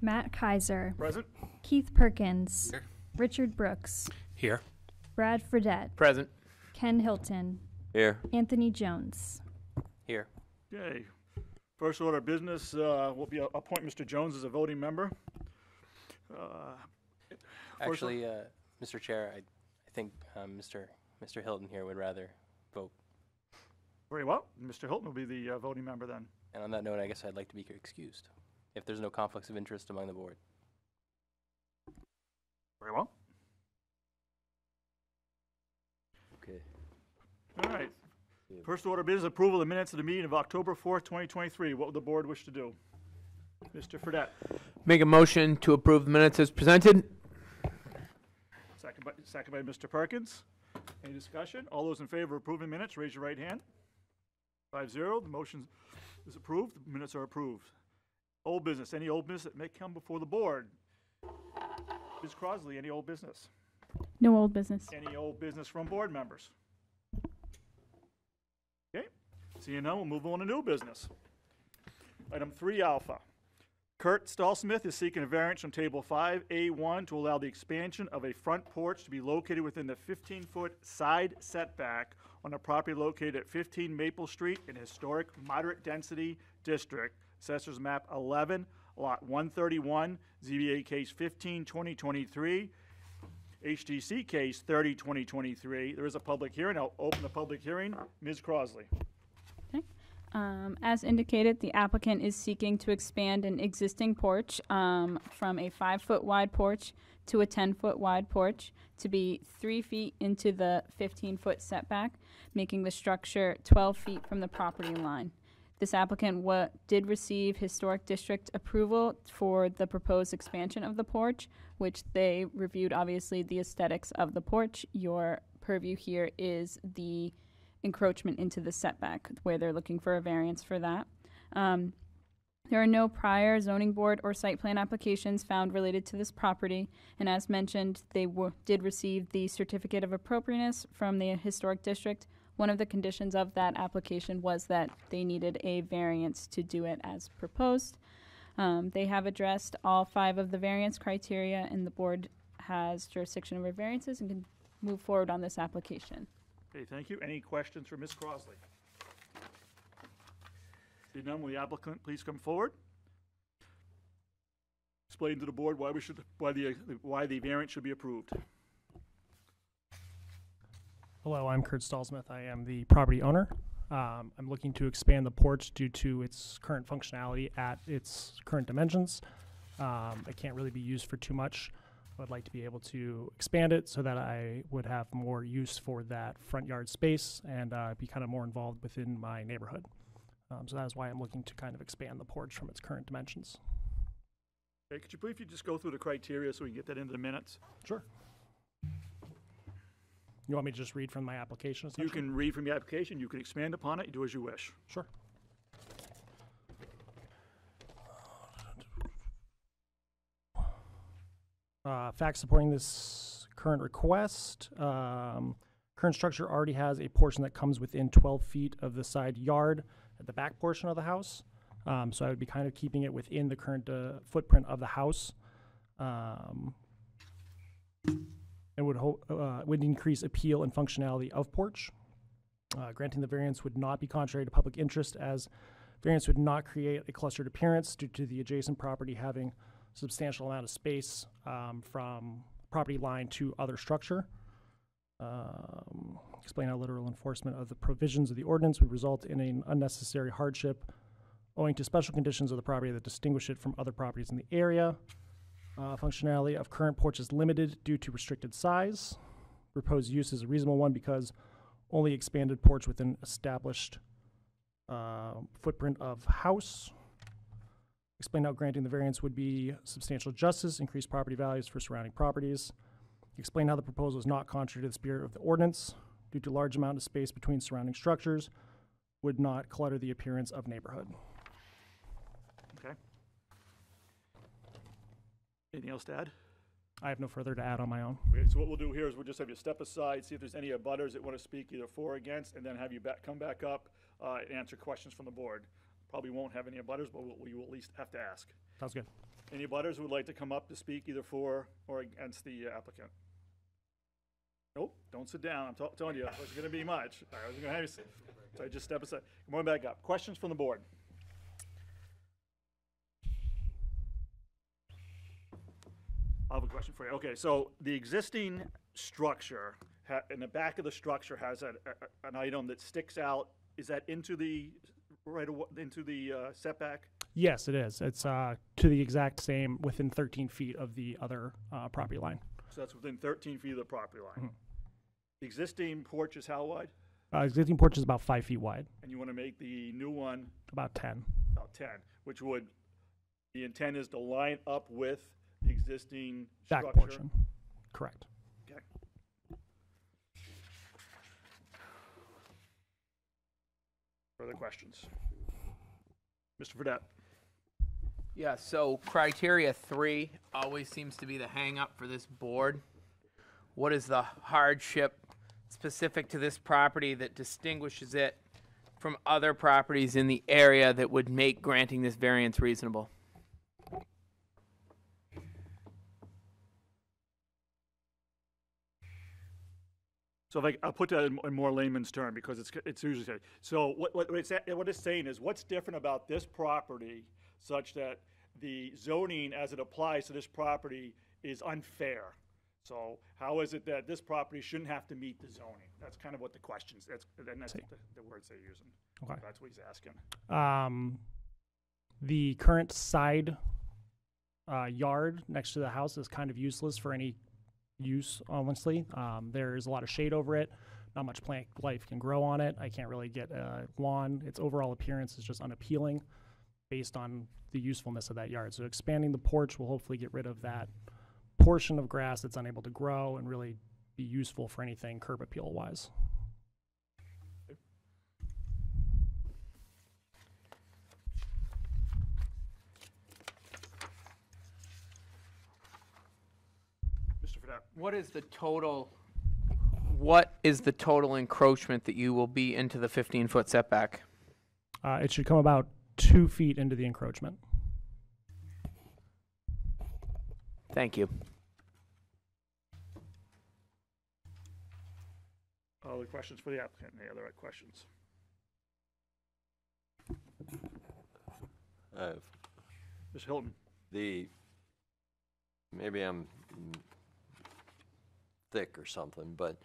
Matt Kaiser, Present? Keith Perkins, Here. Richard Brooks, Here. Brad Fredette, Present. Ken Hilton, Here. Anthony Jones. Here. Okay. First order of business uh, will be a- appoint Mr. Jones as a voting member. Uh, first Actually, uh, Mr. Chair, I, I think um, Mr. Mr. Hilton here would rather vote. Very well. Mr. Hilton will be the uh, voting member then. And on that note, I guess I'd like to be excused, if there's no conflicts of interest among the board. Very well. Okay. All right. First order of business, approval of the minutes of the meeting of October 4th, 2023. What would the board wish to do? Mr. Fredette, Make a motion to approve the minutes as presented. second by, second by Mr. Perkins. Any discussion? All those in favor of approving minutes, raise your right hand. Five zero, the motion is approved, the minutes are approved. Old business, any old business that may come before the board? Ms. Crosley, any old business? No old business. Any old business from board members? Okay, seeing none, we'll move on to new business. Item three alpha. Kurt Stallsmith is seeking a variance from table five A one to allow the expansion of a front porch to be located within the fifteen-foot side setback on a property located at fifteen Maple Street in historic moderate density district, Assessors Map eleven, Lot one thirty-one, ZBA case 15 2023. HTC case 30 2023. There is a public hearing. I'll open the public hearing. Ms. Crosley. Um, as indicated, the applicant is seeking to expand an existing porch um, from a five foot wide porch to a 10 foot wide porch to be three feet into the 15 foot setback, making the structure 12 feet from the property line. This applicant wa- did receive historic district approval for the proposed expansion of the porch, which they reviewed obviously the aesthetics of the porch. Your purview here is the encroachment into the setback, where they're looking for a variance for that. Um, there are no prior zoning board or site plan applications found related to this property, and as mentioned, they were, did receive the certificate of appropriateness from the historic district. One of the conditions of that application was that they needed a variance to do it as proposed. Um, they have addressed all five of the variance criteria, and the board has jurisdiction over variances and can move forward on this application. Okay, thank you. Any questions for Ms. Crosley? Seeing none, will the applicant please come forward? Explain to the board why we should, why the, why the variance should be approved. Hello, I'm Kurt Stallsmith. I am the property owner. Um, I'm looking to expand the porch due to its current functionality at its current dimensions. Um, it can't really be used for too much. I would like to be able to expand it so that I would have more use for that front yard space and uh, be kind of more involved within my neighborhood. Um, so that is why I'm looking to kind of expand the porch from its current dimensions. Okay, could you briefly just go through the criteria so we can get that into the minutes? Sure. You want me to just read from my application? You essentially? can read from the application, you can expand upon it, you do as you wish. Sure. Uh, facts supporting this current request. Um, current structure already has a portion that comes within 12 feet of the side yard at the back portion of the house. Um, so I would be kind of keeping it within the current uh, footprint of the house. Um, it would uh, would increase appeal and functionality of porch. Uh, granting the variance would not be contrary to public interest as variance would not create a clustered appearance due to the adjacent property having substantial amount of space um, from property line to other structure. Um, explain how literal enforcement of the provisions of the ordinance would result in an unnecessary hardship owing to special conditions of the property that distinguish it from other properties in the area. Uh, functionality of current porch is limited due to restricted size. Proposed use is a reasonable one because only expanded porch within established uh, footprint of house. Explain how granting the variance would be substantial justice, increase property values for surrounding properties. Explain how the proposal is not contrary to the spirit of the ordinance due to large amount of space between surrounding structures would not clutter the appearance of neighborhood. Okay? Anything else to add? I have no further to add on my own. Okay, so what we'll do here is we'll just have you step aside, see if there's any abutters that want to speak either for or against, and then have you back, come back up, uh, and answer questions from the board. Probably won't have any abutters, but we'll- we will at least have to ask. Sounds good. Any butters who would like to come up to speak either for or against the applicant? Nope, don't sit down. I'm tell- telling you, it wasn't gonna be much. I wasn't gonna have you sit. So I just step aside. Come on back up. Questions from the board? I have a question for you. Okay, so the existing structure, ha- in the back of the structure has a, a- an item that sticks out. Is that into the, right, awa- into the uh, setback? Yes, it is. It's uh, to the exact same within 13 feet of the other uh, property line. So that's within 13 feet of the property line. The existing porch is how wide? Uh, existing porch is about five feet wide, And you want to make the new one about 10. about 10, which would, the intent is to line up with the existing Back structure? portion. Correct. Okay. Further questions? Mr. Fredette? Yeah, so criteria three always seems to be the hang-up for this board. What is the hardship specific to this property that distinguishes it from other properties in the area that would make granting this variance reasonable? So if I, I'll put that in, in more layman's term because it's, it's usually, said. so what, what it's, what it's saying is what's different about this property such that the zoning as it applies to this property is unfair? So how is it that this property shouldn't have to meet the zoning? That's kind of what the questions, that's, and that's the, the words they're using. Okay. That's what he's asking. Um, the current side uh, yard next to the house is kind of useless for any use, honestly. Um, there's a lot of shade over it. Not much plant life can grow on it. I can't really get a lawn. Its overall appearance is just unappealing based on the usefulness of that yard. So expanding the porch will hopefully get rid of that portion of grass that's unable to grow and really be useful for anything curb appeal wise. Mr. Fredette? What is the total, what is the total encroachment that you will be into the 15-foot setback? Uh, it should come about two feet into the encroachment. Thank you. Other questions for the applicant? Any other questions? Uh, Ms. Hilton? the, maybe I'm thick or something, but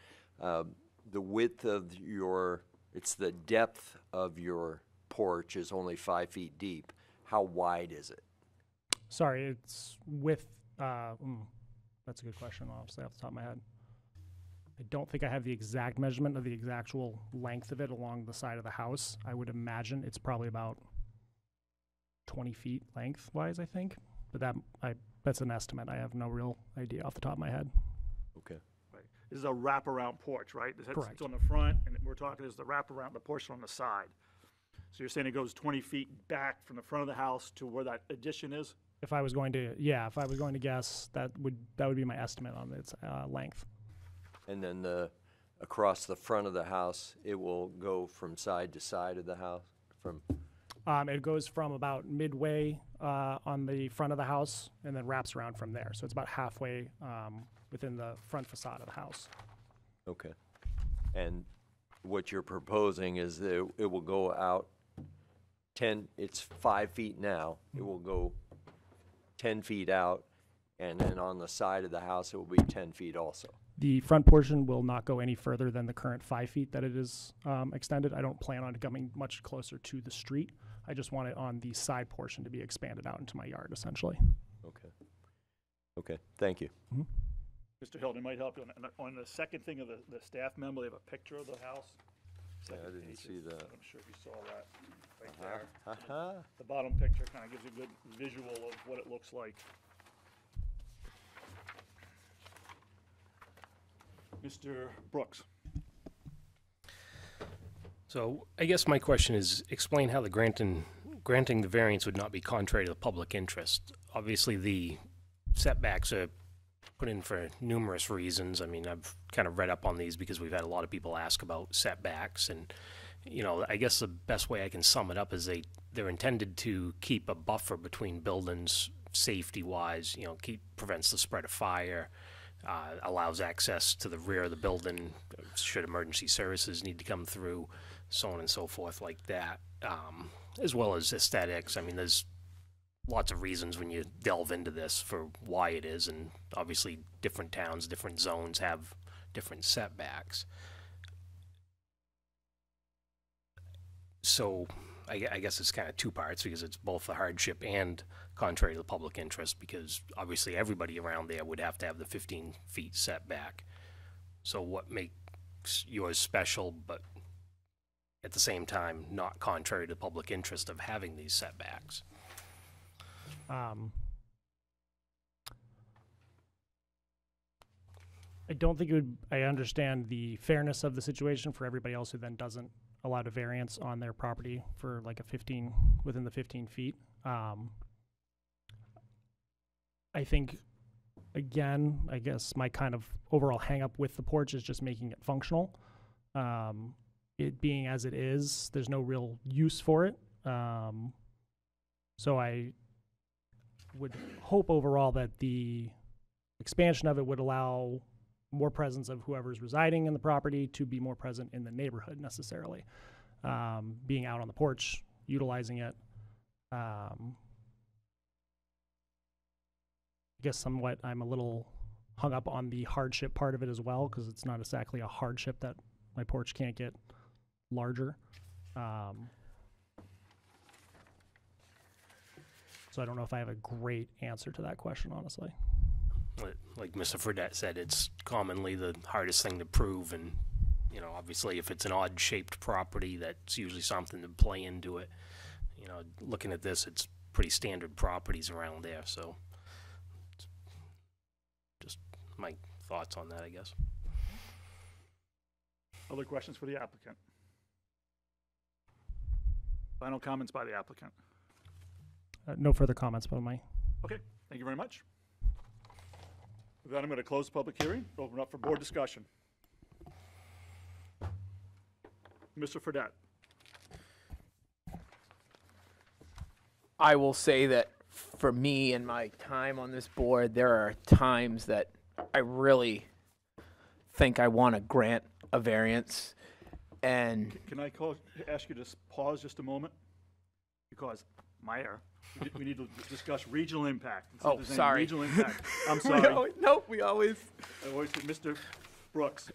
um, the width of your, it's the depth of your porch is only five feet deep. How wide is it? Sorry, it's with. Uh, mm, that's a good question. obviously, off the top of my head, I don't think I have the exact measurement of the actual length of it along the side of the house. I would imagine it's probably about twenty feet lengthwise. I think, but that I that's an estimate. I have no real idea off the top of my head. Okay. Right. This is a wraparound porch, right? This has- Correct. It's on the front, and we're talking, is the wraparound, the portion on the side. So you're saying it goes 20 feet back from the front of the house to where that addition is? If I was going to, yeah, if I was going to guess, that would that would be my estimate on its uh, length. And then the, across the front of the house, it will go from side to side of the house, from, Um, it goes from about midway uh, on the front of the house and then wraps around from there. So it's about halfway um, within the front facade of the house. okay. And what you're proposing is that it will go out ten, it's five feet now, it will go ten feet out, and then on the side of the house, it will be ten feet also. The front portion will not go any further than the current five feet that it is um, extended. I don't plan on it coming much closer to the street. I just want it on the side portion to be expanded out into my yard, essentially. Okay. Okay, thank you. Mr. Hilton, it might help you. On, on the second thing of the, the staff memo, they have a picture of the house. Yeah, I Second didn't page see is- that. I'm sure if you saw that right uh-huh. there. Ha-ha. The bottom picture kind of gives you a good visual of what it looks like. Mr. Brooks? So I guess my question is, explain how the granting, granting the variance would not be contrary to the public interest. Obviously, the setbacks are put in for numerous reasons. I mean, I've kind of read up on these because we've had a lot of people ask about setbacks and, you know, I guess the best way I can sum it up is they, they're intended to keep a buffer between buildings safety-wise, you know, keep, prevents the spread of fire, uh, allows access to the rear of the building, should emergency services need to come through, so on and so forth like that. Um, as well as aesthetics. I mean, there's lots of reasons when you delve into this for why it is, and obviously different towns, different zones have different setbacks. So I, I guess it's kind of two parts because it's both the hardship and contrary to the public interest because obviously everybody around there would have to have the 15 feet setback. So what makes yours special, but at the same time not contrary to the public interest of having these setbacks? Um, I don't think it would. I understand the fairness of the situation for everybody else who then doesn't allow a variance on their property for like a 15 within the 15 feet. Um, I think, again, I guess my kind of overall hang up with the porch is just making it functional. Um, it being as it is, there's no real use for it. Um, so I would hope overall that the expansion of it would allow more presence of whoever's residing in the property to be more present in the neighborhood necessarily. Um, being out on the porch, utilizing it. Um, I guess somewhat I'm a little hung up on the hardship part of it as well because it's not exactly a hardship that my porch can't get larger. Um, so I don't know if I have a great answer to that question, honestly. Like- Like Mr. Fredette said, it's commonly the hardest thing to prove, and you know, obviously, if it's an odd-shaped property, that's usually something to play into it. You know, looking at this, it's pretty standard properties around there, so it's just my thoughts on that, I guess. Other questions for the applicant? Final comments by the applicant. Uh, no further comments by my Okay, thank you very much. With that, I'm going to close the public hearing, open up for board discussion. Mr. Fredette, I will say that for me and my time on this board, there are times that I really think I want to grant a variance. And can I call, ask you to s- pause just a moment? Because, my error, we need- we need to discuss regional impact. Instead Oh, of saying sorry. Regional impact. I'm We sorry. always- nope, we always. I always say, Mr. Brooks,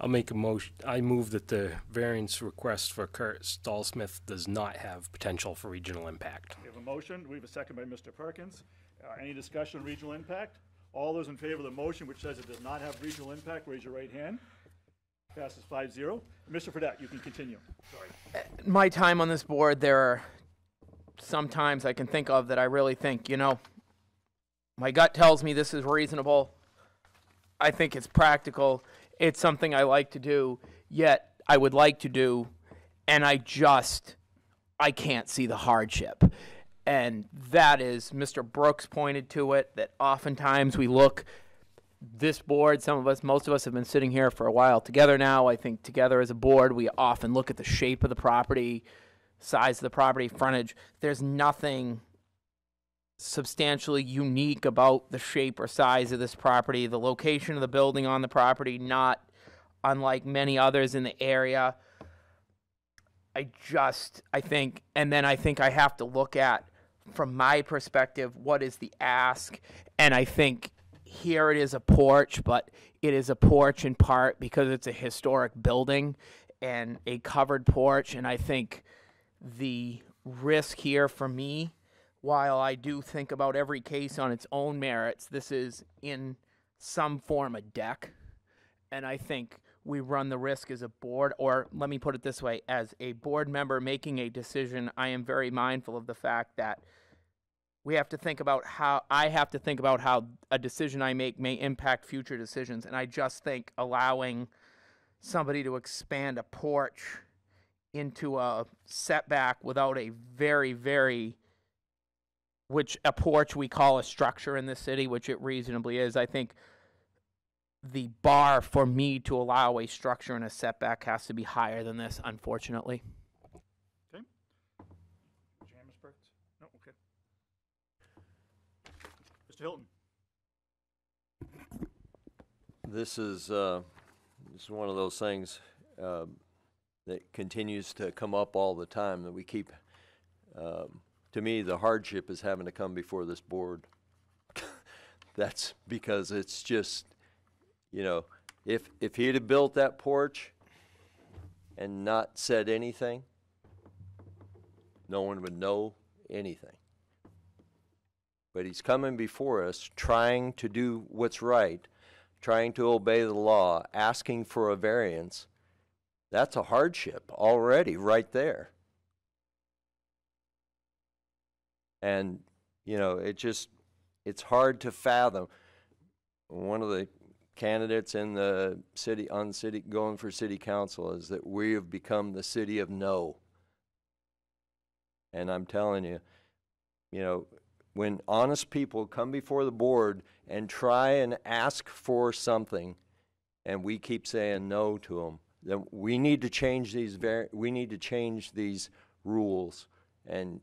I'll make a motion, I move that the variance request for Kurt Stallsmith does not have potential for regional impact. we have a motion, we have a second by Mr. Perkins. Uh, Any discussion on regional impact? All those in favor of the motion which says it does not have regional impact, raise your right hand. Passes five zero. Mr. Fredette, you can continue. Sorry. my time on this board, there are some times I can think of that I really think, you know, my gut tells me this is reasonable. I think it's practical. It's something I like to do, yet I would like to do, and I just, I can't see the hardship. And that is, Mr. Brooks pointed to it, that oftentimes we look this board, some of us, most of us have been sitting here for a while together now. I think together as a board, we often look at the shape of the property, size of the property, frontage. There's nothing substantially unique about the shape or size of this property, the location of the building on the property, not unlike many others in the area. I just, I think, and then I think I have to look at, from my perspective, what is the ask? And I think here it is a porch, but it is a porch in part because it's a historic building and a covered porch. And I think the risk here for me, while I do think about every case on its own merits, this is in some form a deck. And I think we run the risk as a board, or let me put it this way as a board member making a decision, I am very mindful of the fact that we have to think about how I have to think about how a decision I make may impact future decisions. And I just think allowing somebody to expand a porch into a setback without a very, very which a porch we call a structure in this city, which it reasonably is. I think the bar for me to allow a structure in a setback has to be higher than this, unfortunately. James Perkins? No, okay. Mr. Hilton? This is, uh, this is one of those things, uh, that continues to come up all the time, that we keep, um, to me, the hardship is having to come before this board. That's because it's just, you know, if, if he'd have built that porch and not said anything, no one would know anything. But he's coming before us, trying to do what's right, trying to obey the law, asking for a variance. That's a hardship already, right there. And, you know, it just, it's hard to fathom. One of the candidates in the city, on city, going for city council is that we have become the city of no. And I'm telling you, you know, when honest people come before the board and try and ask for something, and we keep saying no to them, then we need to change these we need to change these rules and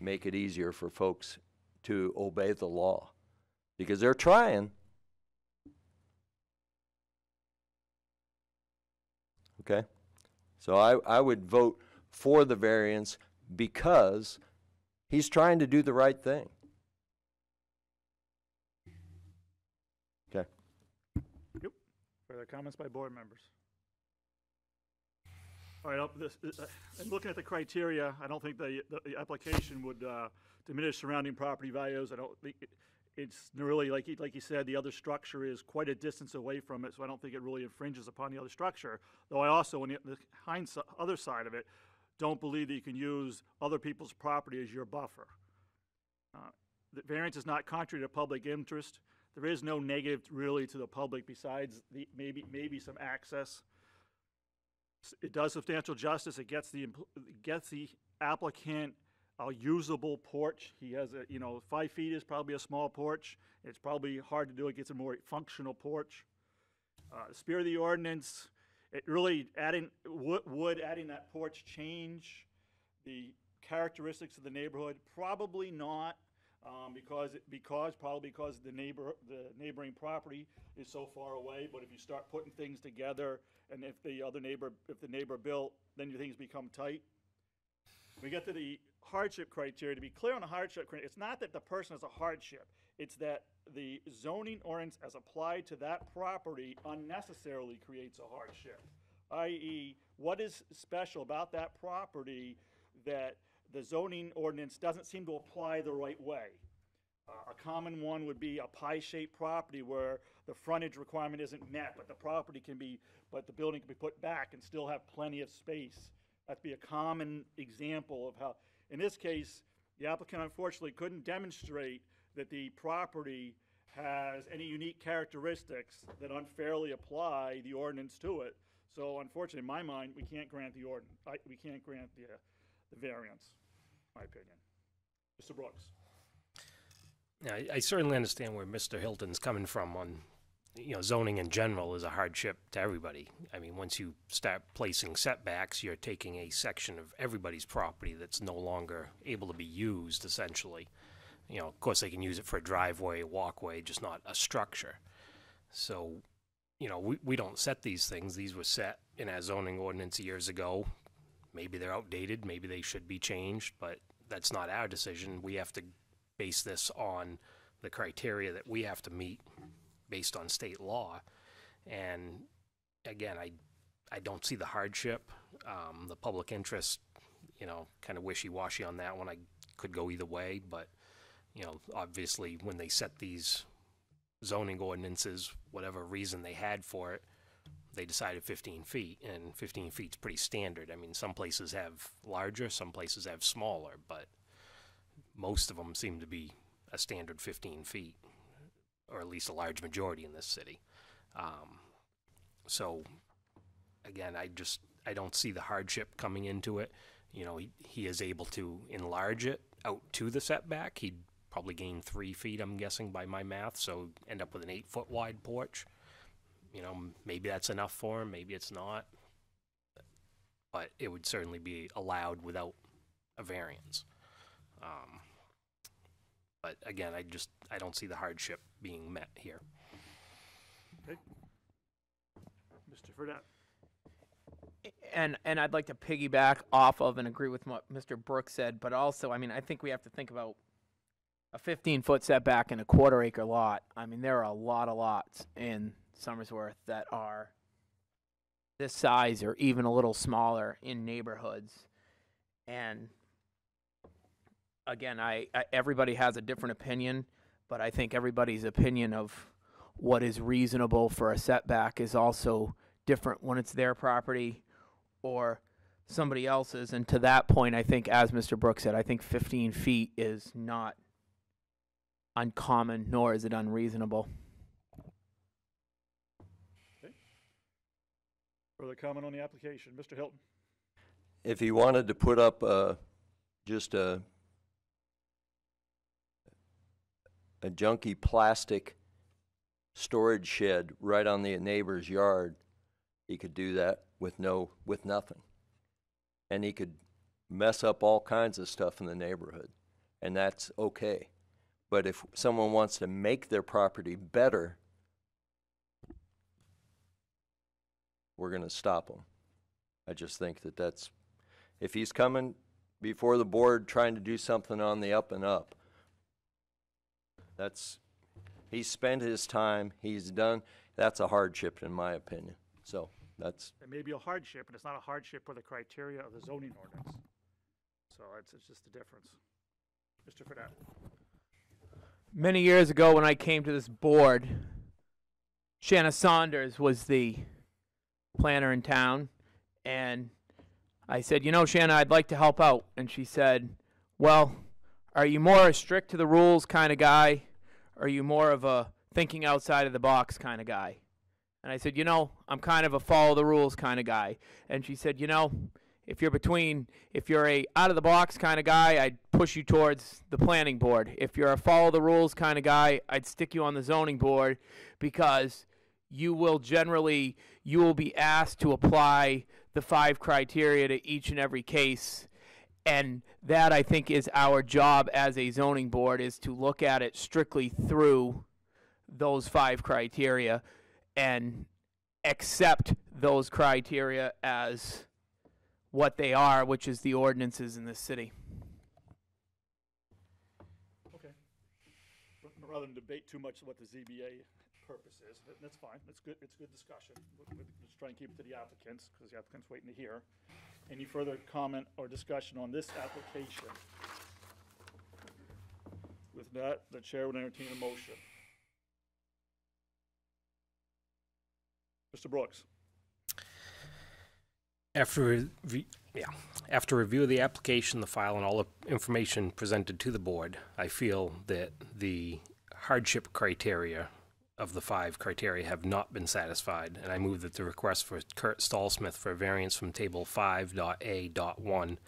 make it easier for folks to obey the law because they're trying. Okay? So I, I would vote for the variance because he's trying to do the right thing. Okay. Yep. Further comments by board members? All right, this, uh, and looking at the criteria, I don't think the, the- the application would uh, diminish surrounding property values. I don't think, it- it's really, like you, like you said, the other structure is quite a distance away from it, so I don't think it really infringes upon the other structure. Though I also, on the the hindsight, other side of it, don't believe that you can use other people's property as your buffer. Uh, The variance is not contrary to public interest. There is no negative really to the public besides the, maybe, maybe some access. It does substantial justice. It gets the, gets the applicant a usable porch. He has a, you know, five feet is probably a small porch. It's probably hard to do. It gets a more functional porch. Uh, spirit of the ordinance, it really adding, would, would adding that porch change the characteristics of the neighborhood? Probably not, um, because, it- because, probably because the neighbor, the neighboring property is so far away. But if you start putting things together, and if the other neighbor, if the neighbor built, then your things become tight. We get to the hardship criteria, to be clear on the hardship criteria, it's not that the person is a hardship, it's that the zoning ordinance as applied to that property unnecessarily creates a hardship. I.e., what is special about that property that the zoning ordinance doesn't seem to apply the right way? Uh, a common one would be a pie-shaped property where the frontage requirement isn't met, but the property can be, but the building can be put back and still have plenty of space. That'd be a common example of how, in this case, the applicant unfortunately couldn't demonstrate that the property has any unique characteristics that unfairly apply the ordinance to it. So unfortunately, in my mind, we can't grant the ordin, I, we can't grant the, uh, the variance, my opinion. Mr. Brooks? Yeah, I, certainly understand where Mr. Hilton's coming from on, you know, zoning in general is a hardship to everybody. I mean, once you start placing setbacks, you're taking a section of everybody's property that's no longer able to be used, essentially. You know, of course, they can use it for a driveway, walkway, just not a structure. So, you know, we, we don't set these things. These were set in our zoning ordinance years ago. Maybe they're outdated, maybe they should be changed, but that's not our decision. We have to base this on the criteria that we have to meet based on state law. And again, I, I don't see the hardship, um, the public interest, you know, kind of wishy-washy on that one. I could go either way, but, you know, obviously when they set these zoning ordinances, whatever reason they had for it, they decided 15 feet, and 15 feet's pretty standard. I mean, some places have larger, some places have smaller, but most of them seem to be a standard 15 feet, or at least a large majority in this city. Um, so, again, I just I don't see the hardship coming into it. You know, he, he is able to enlarge it out to the setback. He'd probably gain three feet, I'm guessing, by my math. So end up with an eight foot wide porch. You know, maybe that's enough for him. Maybe it's not. But it would certainly be allowed without a variance. Um, But again, I just, I don't see the hardship being met here. Mr. Fredette. and and I'd like to piggyback off of and agree with what Mr. Brooks said, but also, I mean, I think we have to think about a 15 foot setback in a quarter acre lot. I mean, there are a lot of lots in Somersworth that are this size or even a little smaller in neighborhoods. And again, I, I everybody has a different opinion, but I think everybody's opinion of what is reasonable for a setback is also different when it's their property or somebody else's. And to that point, I think, as Mr. Brooks said, I think 15 feet is not uncommon, nor is it unreasonable. Further comment on the application? Mr. Hilton. If he wanted to put up uh, just a a junky plastic storage shed right on the neighbor's yard, he could do that with no with nothing, and he could mess up all kinds of stuff in the neighborhood, and that's okay. But if someone wants to make their property better, we're going to stop him. I just think that that's, if he's coming before the board trying to do something on the up and up, that's, he's spent his time, he's done, that's a hardship in my opinion. So, that's, It may be a hardship, but it's not a hardship for the criteria of the zoning ordinance. So it's, it's just a difference. Mr. Fredette. Many years ago, when I came to this board, Shanna Saunders was the planner in town, and I said, You know, Shanna, I'd like to help out. And she said, Well, are you more a strict to the rules kind of guy? Or are you more of a thinking outside of the box kind of guy? And I said, You know, I'm kind of a follow the rules kind of guy. And she said, You know, if you're between, if you're a out of the box kind of guy, I'd push you towards the planning board. If you're a follow the rules kind of guy, I'd stick you on the zoning board because you will generally you will be asked to apply the five criteria to each and every case and that I think is our job as a zoning board is to look at it strictly through those five criteria and accept those criteria as what they are, which is the ordinances in this city. Okay. Rather than debate too much what the ZBA purpose is, that- that's fine, that's good, it's good discussion. Just try and keep it to the applicants, because the applicant's waiting to hear. Any further comment or discussion on this application? With that, the chair would entertain a motion. Mr. Brooks. After, re- yeah, after review of the application, the file, and all the information presented to the board, I feel that the hardship criteria of the five criteria have not been satisfied, and I move that the request for Kurt Stallsmith for a variance from table five dot A one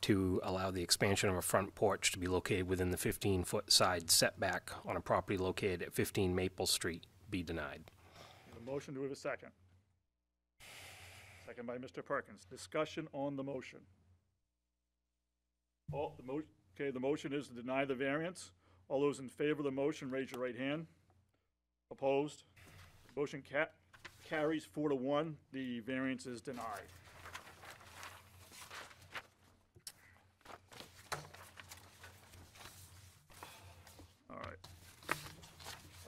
to allow the expansion of a front porch to be located within the fifteen-foot side setback on a property located at fifteen Maple Street be denied. The motion, to have a second? Second by Mr. Perkins. Discussion on the motion. All, the mo, okay, the motion is to deny the variance. All those in favor of the motion, raise your right hand. Opposed? Motion ca- carries four to one. The variance is denied. All right.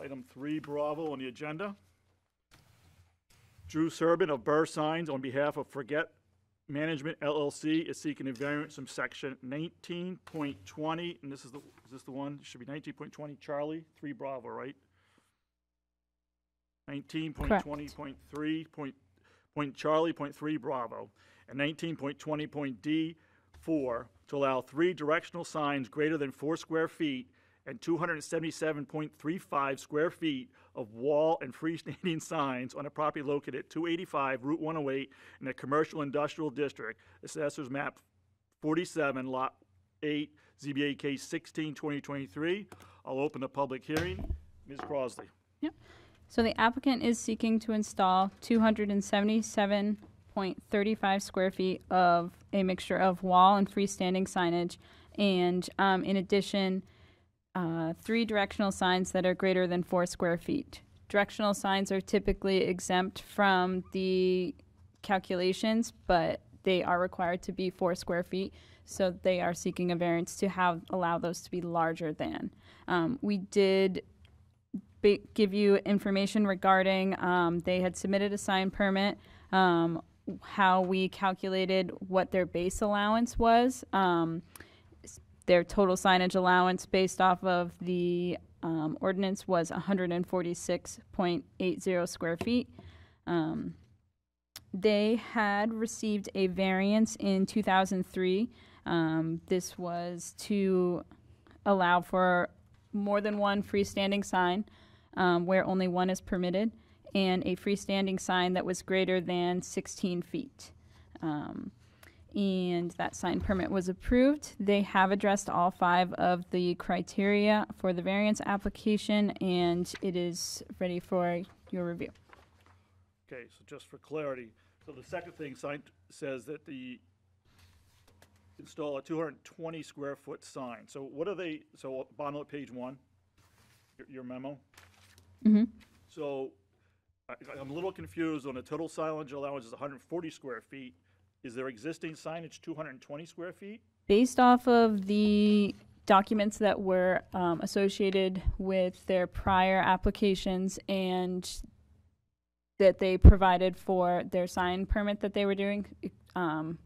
Item three, Bravo, on the agenda. Drew Serbin of Burr Signs, on behalf of Forget Management LLC, is seeking a variance from section nineteen point twenty, and this is the, is this the one? Should be nineteen point twenty Charlie, three Bravo, right? Nineteen point twenty point three, point, point Charlie, point three Bravo, and nineteen point twenty point D four, to allow three directional signs greater than four square feet and two hundred and seventy-seven point three five square feet of wall and freestanding signs on a property located at two eighty-five Route one oh eight in the Commercial Industrial District, Assessors Map forty-seven, Lot eight, ZBA case 16, 2023. I'll open the public hearing. Ms. Crosley. So the applicant is seeking to install 277.35 square feet of a mixture of wall and freestanding signage. And um, in addition, uh, three directional signs that are greater than four square feet. Directional signs are typically exempt from the calculations, but they are required to be four square feet. So they are seeking a variance to have allow those to be larger than. Um, we did ba- give you information regarding um, they had submitted a sign permit. Um, how we calculated what their base allowance was. Um, their total signage allowance based off of the um, ordinance was 146.80 square feet. Um, they had received a variance in 2003. Um, this was to allow for more than one freestanding sign um, where only one is permitted, and a freestanding sign that was greater than 16 feet. Um, and that sign permit was approved. They have addressed all five of the criteria for the variance application, and it is ready for your review. Okay, so just for clarity, so the second thing sign says that the install a two hundred and twenty square foot sign. So what are they, so bottom of page one, your- your memo? Mhm. So I, I'm a little confused on the total signage allowance is hundred and forty square feet. Is their existing signage two hundred and twenty square feet? Based off of the documents that were um, associated with their prior applications and that they provided for their sign permit that they were doing, um,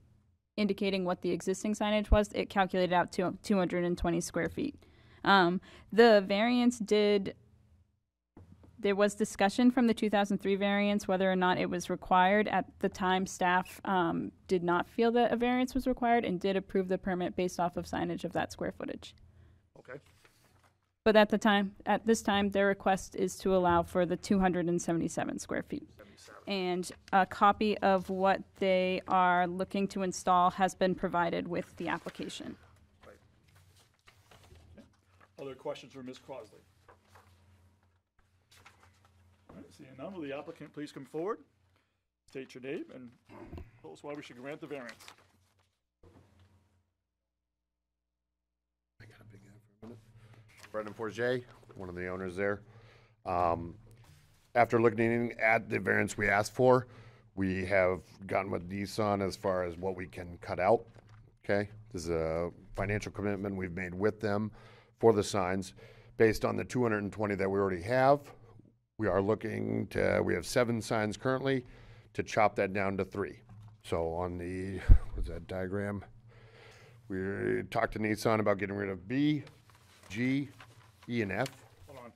indicating what the existing signage was, it calculated out to 220 square feet. Um, the variance did, there was discussion from the 2003 variance whether or not it was required. At the time, staff um, did not feel that a variance was required and did approve the permit based off of signage of that square footage. Okay, But at the time, at this time, their request is to allow for the 277 square feet. seventy-seven. And a copy of what they are looking to install has been provided with the application. Other questions for Ms. Crosley? All right, seeing none, will the applicant please come forward? State your name and tell us why we should grant the variance. Brendan Forget, one of the owners there. Um, After looking at the variance we asked for, we have gotten with Nissan as far as what we can cut out. Okay, this is a financial commitment we've made with them for the signs. Based on the two hundred and twenty that we already have, we are looking to, we have seven signs currently, to chop that down to three. So on the, what's that diagram? We talked to Nissan about getting rid of B, G, E, and F. Hold on.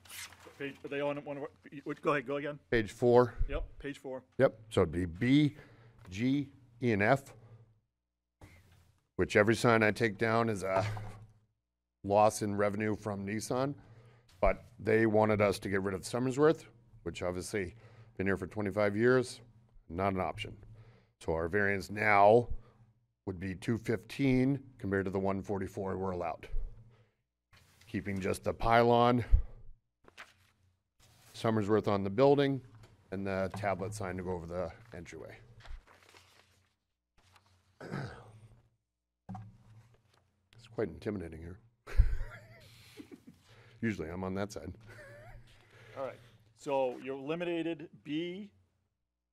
Page, are they on one of, our- which- go ahead, go again. Page four. Yep, page four. Yep. So it'd be B, G, E, and F. Which every sign I take down is a loss in revenue from Nissan. But they wanted us to get rid of Somersworth, which obviously been here for 25 years, not an option. So our variance now would be 215 compared to the 144 we're allowed. Keeping just the pylon, Somersworth on the building, and the tablet sign to go over the entryway. It's quite intimidating here. Usually I'm on that side. All right, so you're eliminated B,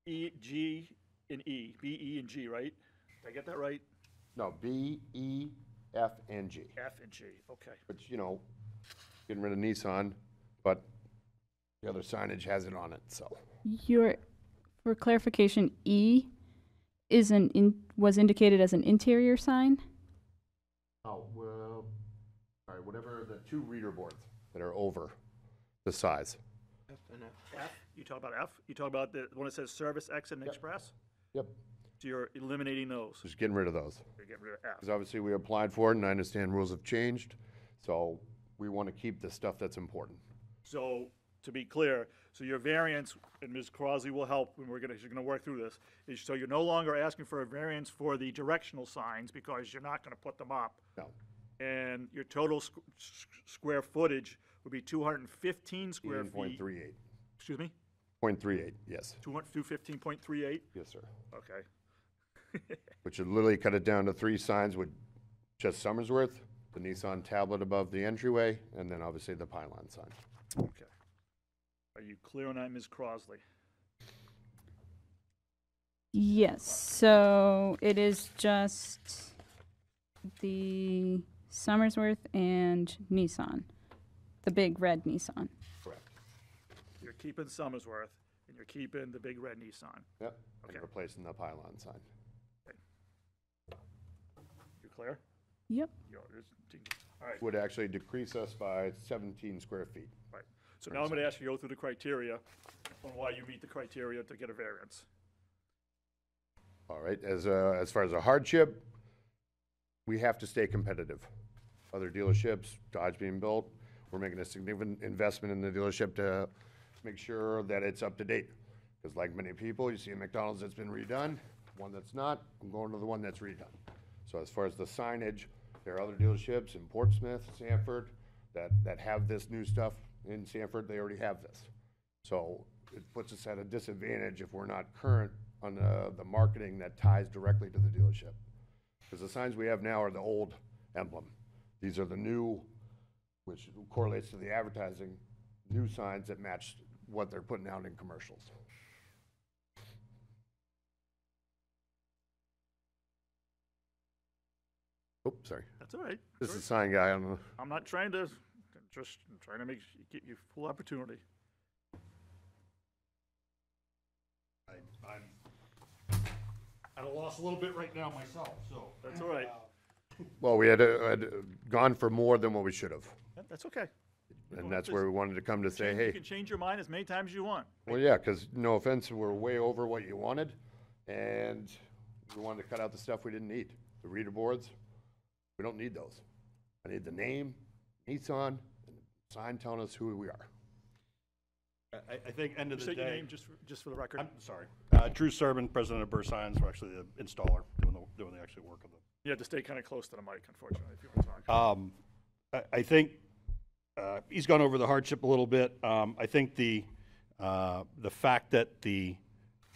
E, G, and E. B, E, and G, right? Did I get that right? No, B, E, F, and G. F and G, okay. Which, you know, getting rid of Nissan, but the other signage has it on it, so. Your, for clarification, E is an in, was indicated as an interior sign. Oh, well, all right, whatever the two reader boards that are over the size. F, and F. F, you talk about F? You talk about the one that says service, exit, and Yep. express? Yep. So you're eliminating those. Just getting rid of those. You're getting rid of F. Because obviously we applied for it and I understand rules have changed. So we want to keep the stuff that's important. So, to be clear, so your variance, and Ms. Crosley will help when we're gonna, she's gonna work through this, is so you're no longer asking for a variance for the directional signs because you're not gonna put them up. No. And your total squ- s- square footage would be two hundred and fifteen square Point feet. three eight. Excuse me? Point three eight, yes. Two hundred, two fifteen point three eight? Yes, sir. Okay. Which would literally cut it down to three signs with just Somersworth the Nissan tablet above the entryway, and then obviously the pylon sign. Okay. Are you clear on that, Ms. Crosley? Yes, so it is just the Somersworth and Nissan, the big red Nissan. Correct. You're keeping Somersworth, and you're keeping the big red Nissan. Yep. Okay. And replacing the pylon sign. You clear? Yep. You're- All right, Would actually decrease us by seventeen square feet. right. So now I'm gonna ask you to go through the criteria on why you meet the criteria to get a variance. All right, as, uh, as far as a hardship, we have to stay competitive. Other dealerships, Dodge being built, we're making a significant investment in the dealership to make sure that it's up to date. Because like many people, you see a McDonald's that's been redone, one that's not, I'm going to the one that's redone. So as far as the signage, there are other dealerships in Portsmouth, Sanford, that, that have this new stuff. In Sanford, they already have this. So it puts us at a disadvantage if we're not current on the, the marketing that ties directly to the dealership. Because the signs we have now are the old emblem. These are the new, which correlates to the advertising, new signs that match what they're putting out in commercials. Oops, sorry. That's all right. This Sure. is a sign guy, I don't know. I'm not trying to, just trying to make, give you keep your full opportunity. I, I'm at a loss a little bit right now myself, so. That's all right. Uh, Well, we had, uh, had gone for more than what we should have. That- That's okay. You And that's where we wanted to come to say, change- hey. You can change your mind as many times as you want. Well, yeah, because no offense, we're way over what you wanted, and we wanted to cut out the stuff we didn't need. The reader boards, we don't need those. I need the name, Nissan, and the sign telling us who we are. I, I think end of the State your day. name, just, for- just for the record. I'm sorry. Uh, Drew Serban, president of Burr Signs, we're actually the installer, doing the, doing the actual work of the You have to stay kind of close to the mic, unfortunately, if you want to talk. Um, I, I think, uh, he's gone over the hardship a little bit. Um, I think the, uh, the fact that the,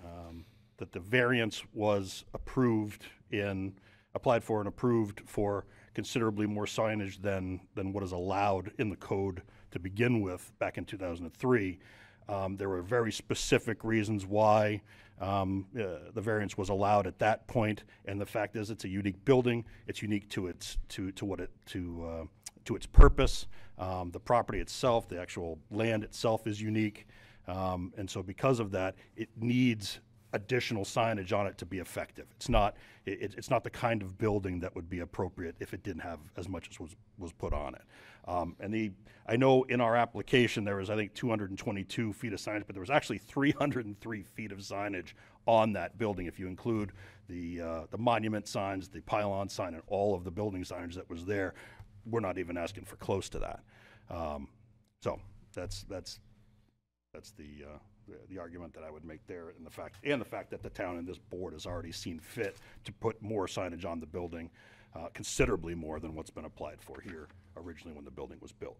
um, that the variance was approved in, applied for and approved for considerably more signage than, than what is allowed in the code to begin with back in two thousand and three. Um, there were very specific reasons why um, uh, the variance was allowed at that point, and the fact is, it's a unique building. It's unique to its to to what it to uh, to its purpose. Um, the property itself, the actual land itself, is unique, um, and so because of that, it needs additional signage on it to be effective. It's not it, it's not the kind of building that would be appropriate if it didn't have as much as was was put on it. Um, and the I know in our application there was I think 222 feet of signage, but there was actually 303 feet of signage on that building if you include the uh, the monument signs, the pylon sign, and all of the building signage that was there. We're not even asking for close to that. Um, so that's that's that's the, uh, the, the argument that I would make there, and the fact, and the fact that the town and this board has already seen fit to put more signage on the building, uh, considerably more than what's been applied for here originally when the building was built.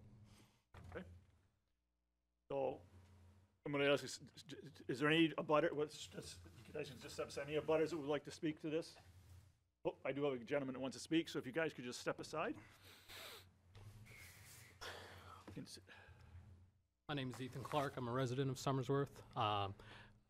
Okay. So, I'm gonna ask, you, s- j- is there any abutter, what's, just, you guys can just step aside, any abutters that would like to speak to this? Oh, I do have a gentleman that wants to speak, so if you guys could just step aside. You can s- My name is Ethan Clark. I'm a resident of Somersworth. Um,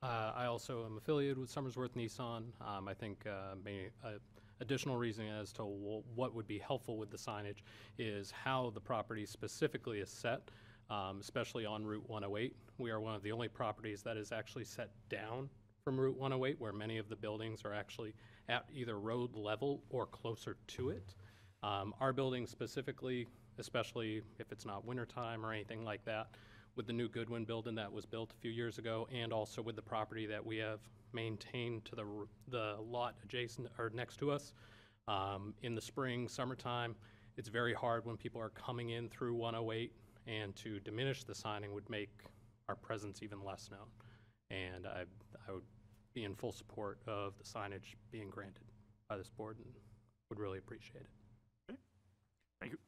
uh, I also am affiliated with Somersworth Nissan. Um, I think uh, may, uh, additional reasoning as to wh- what would be helpful with the signage is how the property specifically is set, um, especially on Route 108. We are one of the only properties that is actually set down from Route 108, where many of the buildings are actually at either road level or closer to it. Um, our building specifically, especially if it's not wintertime or anything like that, with the new Goodwin building that was built a few years ago, and also with the property that we have maintained to the, the lot adjacent, or next to us, um, in the spring, summertime, it's very hard when people are coming in through 108, and to diminish the signing would make our presence even less known. And I, I would be in full support of the signage being granted by this board and would really appreciate it. Okay. Thank you.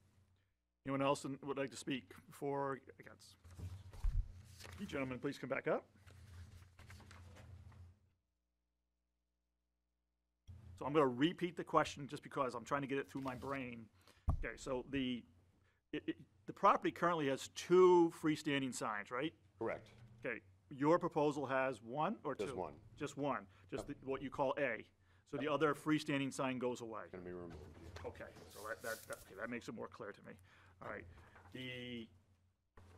Anyone else would like to speak before, or against? You gentlemen, please come back up. So I'm gonna repeat the question just because I'm trying to get it through my brain. Okay, so the, it, it, the property currently has two freestanding signs, right? Correct. Okay, your proposal has one or two? Just one. Just one, just the- what you call A. So the other freestanding sign goes away? It's gonna be removed. Okay, so that, that, that, okay, that makes it more clear to me. All right, the,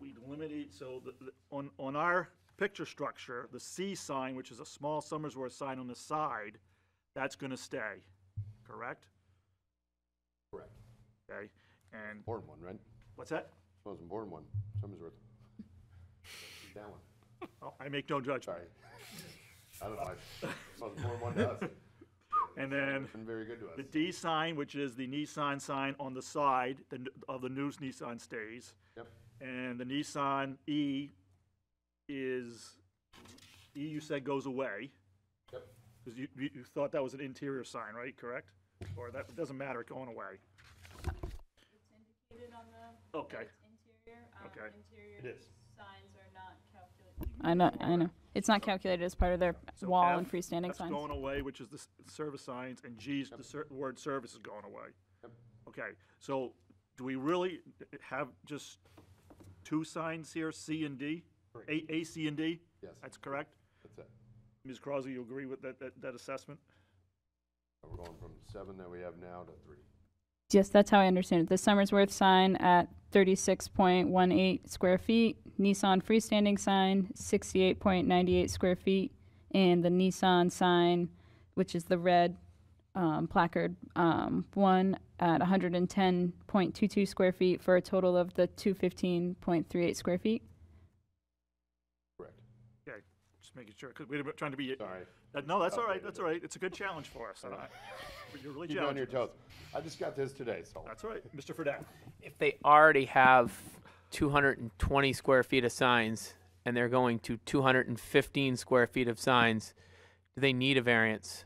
we eliminate, so the, the, on, on our picture structure, the C sign, which is a small Somersworth sign on the side, that's gonna stay, correct? Correct. Okay, and, Important one, right? what's that? Most important one, Somersworth. Keep That one, Oh, I make no judgment. sorry. I don't know, I- most important one to us. And then, Been very good to the. D sign, which is the Nissan sign on the side, the, n- of the new Nissan stays. Yep. And the Nissan E is, E you said goes away. Yep. Because you, you you thought that was an interior sign, right, correct? Or that, it doesn't matter, it's going away. Okay, um, okay. It is. Signs are not calculated. I know, I know. It's not calculated as part of their So wall F- and freestanding F's signs. going away, which is the s- service signs, and G's, the cer- word service is going away. Yep. Okay, so do we really have just two signs here, C and D? A, A, C, and D? Yes, That's correct? That's it. Ms. Crosley, you agree with that, that, that assessment? We're going from seven that we have now to three. Yes, that's how I understand it. The Somersworth sign at 36.18 square feet, Nissan freestanding sign 68.98 square feet, and the Nissan sign, which is the red um, placard um, one at 110.22 square feet for a total of the 215.38 square feet. Correct. Okay, just making sure, because we're trying to be, Sorry. uh, no, that's all right, that's all right. It's a good challenge for us. and I- You're really Keep you on your challenging. us. toes. I just got this today, so. That's all right. Mr. Fredette? If they already have 220 square feet of signs and they're going to 215 square feet of signs, do they need a variance?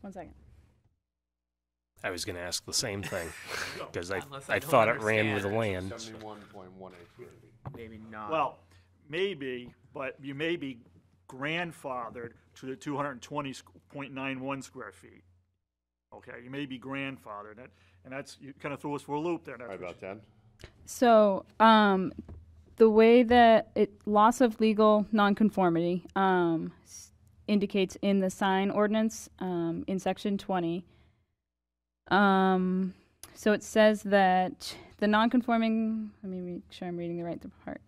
One second. I was going to ask the same thing because I, Unless I I don't thought it ran with the land. Seventy-one point one eight square feet. Maybe not. Well, maybe, but you may be grandfathered to the two hundred and twenty point nine one square feet. Okay, you may be grandfathered, and, and that's, you kind of threw us for a loop there. that's Probably what about ten. So, um, the way that it loss of legal nonconformity um, s- indicates in the sign ordinance um, in section 20. Um, so it says that the nonconforming. Let me make sure I'm reading the right part.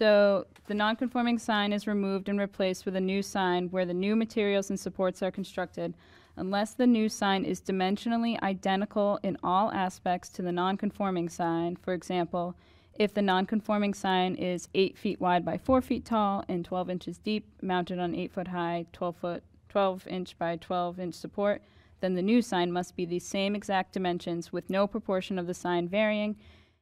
So the nonconforming sign is removed and replaced with a new sign where the new materials and supports are constructed unless the new sign is dimensionally identical in all aspects to the nonconforming sign. For example, if the nonconforming sign is 8 feet wide by 4 feet tall and 12 inches deep, mounted on 8 foot high, 12 foot 12 inch by 12 inch support, then the new sign must be the same exact dimensions with no proportion of the sign varying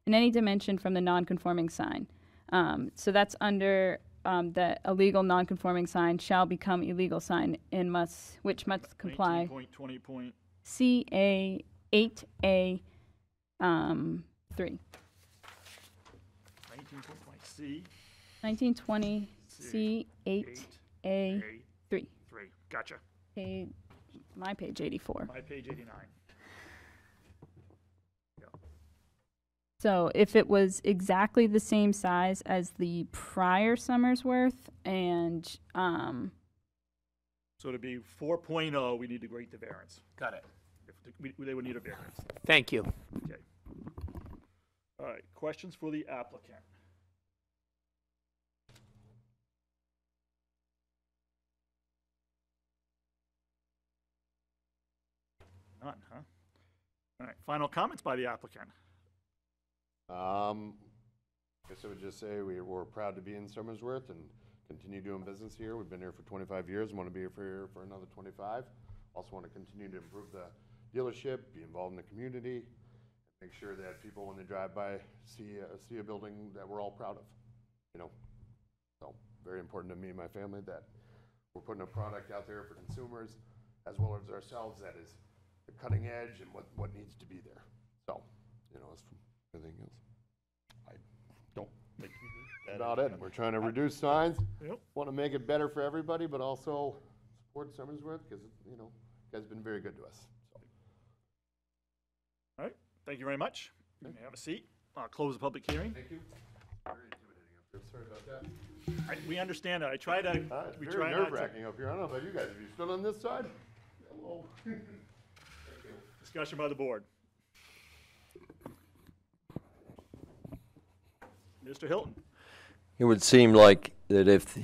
in any dimension from the nonconforming sign. Um, so that's under um, the illegal nonconforming sign shall become illegal sign and must, which must comply. Nineteen point twenty point, CA eight A um, three. nineteen point twenty, C, Nineteen twenty C eight eight, A A, three. three, gotcha. Page, my page eighty four. My page eighty-nine. So if it was exactly the same size as the prior Somersworth and um, So to be four oh, we need to grant the variance. Got it. If, the- we, they would need a variance. Thank you. Okay. All right, questions for the applicant? None, huh? All right, final comments by the applicant. Um, guess I would just say we, we're proud to be in Somersworth and continue doing business here. We've been here for twenty-five years, and want to be here for, for another twenty-five. Also want to continue to improve the dealership, be involved in the community, make sure that people, when they drive by, see, a see a building that we're all proud of, you know? So, very important to me and my family that we're putting a product out there for consumers as well as ourselves that is the cutting edge and what, what needs to be there. So, you know, for anything else. Don't think that About is- it. We're trying to reduce signs, Yep. want to make it better for everybody, but also support Somersworth because, you know, You guys have been very good to us. so. All right, thank you very much. You may have a seat. I'll close the public hearing. Thank you. Very intimidating up there. Sorry about that. I- We understand that. I try to, Uh, it's we very try not nerve to. wracking up here. I don't know about you guys. Have you stood on this side? Hello. Discussion by the board. Mr. Hilton? It would seem like that if,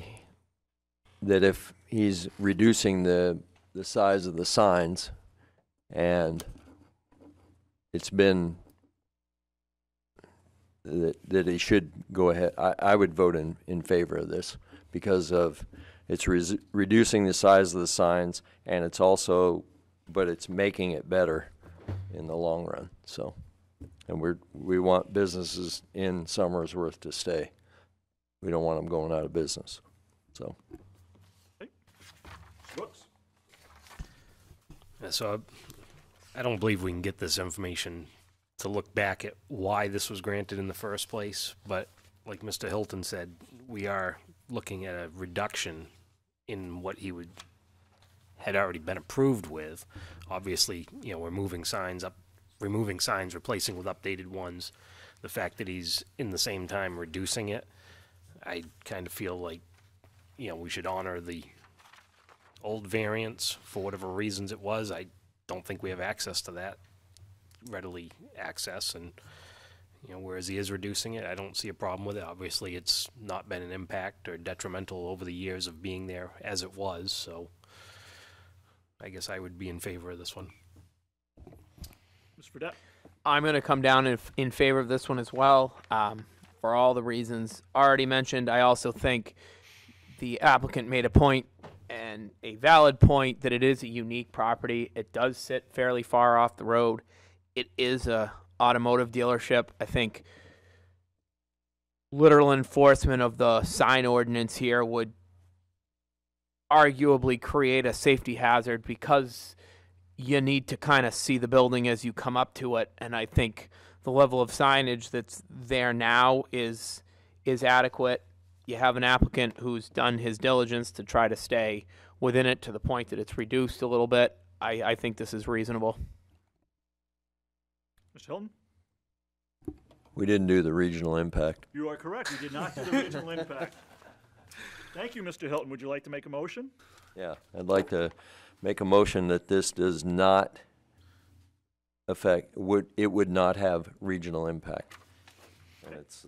that if he's reducing the, the size of the signs and it's been, that, that he should go ahead, I, I would vote in, in favor of this because of, it's res- reducing the size of the signs and it's also, but it's making it better in the long run, so. And we're, we want businesses in Somersworth to stay. We don't want them going out of business, so. Brooks? Yeah, So I I don't believe we can get this information to look back at why this was granted in the first place, but like Mr. Hilton said, we are looking at a reduction in what he would, had already been approved with. Obviously, you know, we're moving signs up, removing signs, replacing with updated ones. The fact that he's in the same time reducing it, I kind of feel like, you know, we should honor the old variance for whatever reasons it was. I don't think we have access to that readily access and you know whereas he is reducing it I don't see a problem with it obviously it's not been an impact or detrimental over the years of being there as it was so I guess I would be in favor of this one Mr. I'm going to come down in, in favor of this one as well, um, for all the reasons already mentioned. I also think the applicant made a point and a valid point that it is a unique property. It does sit fairly far off the road. It is a automotive dealership. I think literal enforcement of the sign ordinance here would arguably create a safety hazard because you need to kind of see the building as you come up to it and i think the level of signage that's there now is is adequate you have an applicant who's done his diligence to try to stay within it to the point that it's reduced a little bit i, I think this is reasonable Mr. Hilton? We didn't do the regional impact. You are correct. We did not do the regional impact. Thank you, Mr. Hilton. Would you like to make a motion? Yeah, I'd like to make a motion that this does not affect, would, it would not have regional impact. And it's,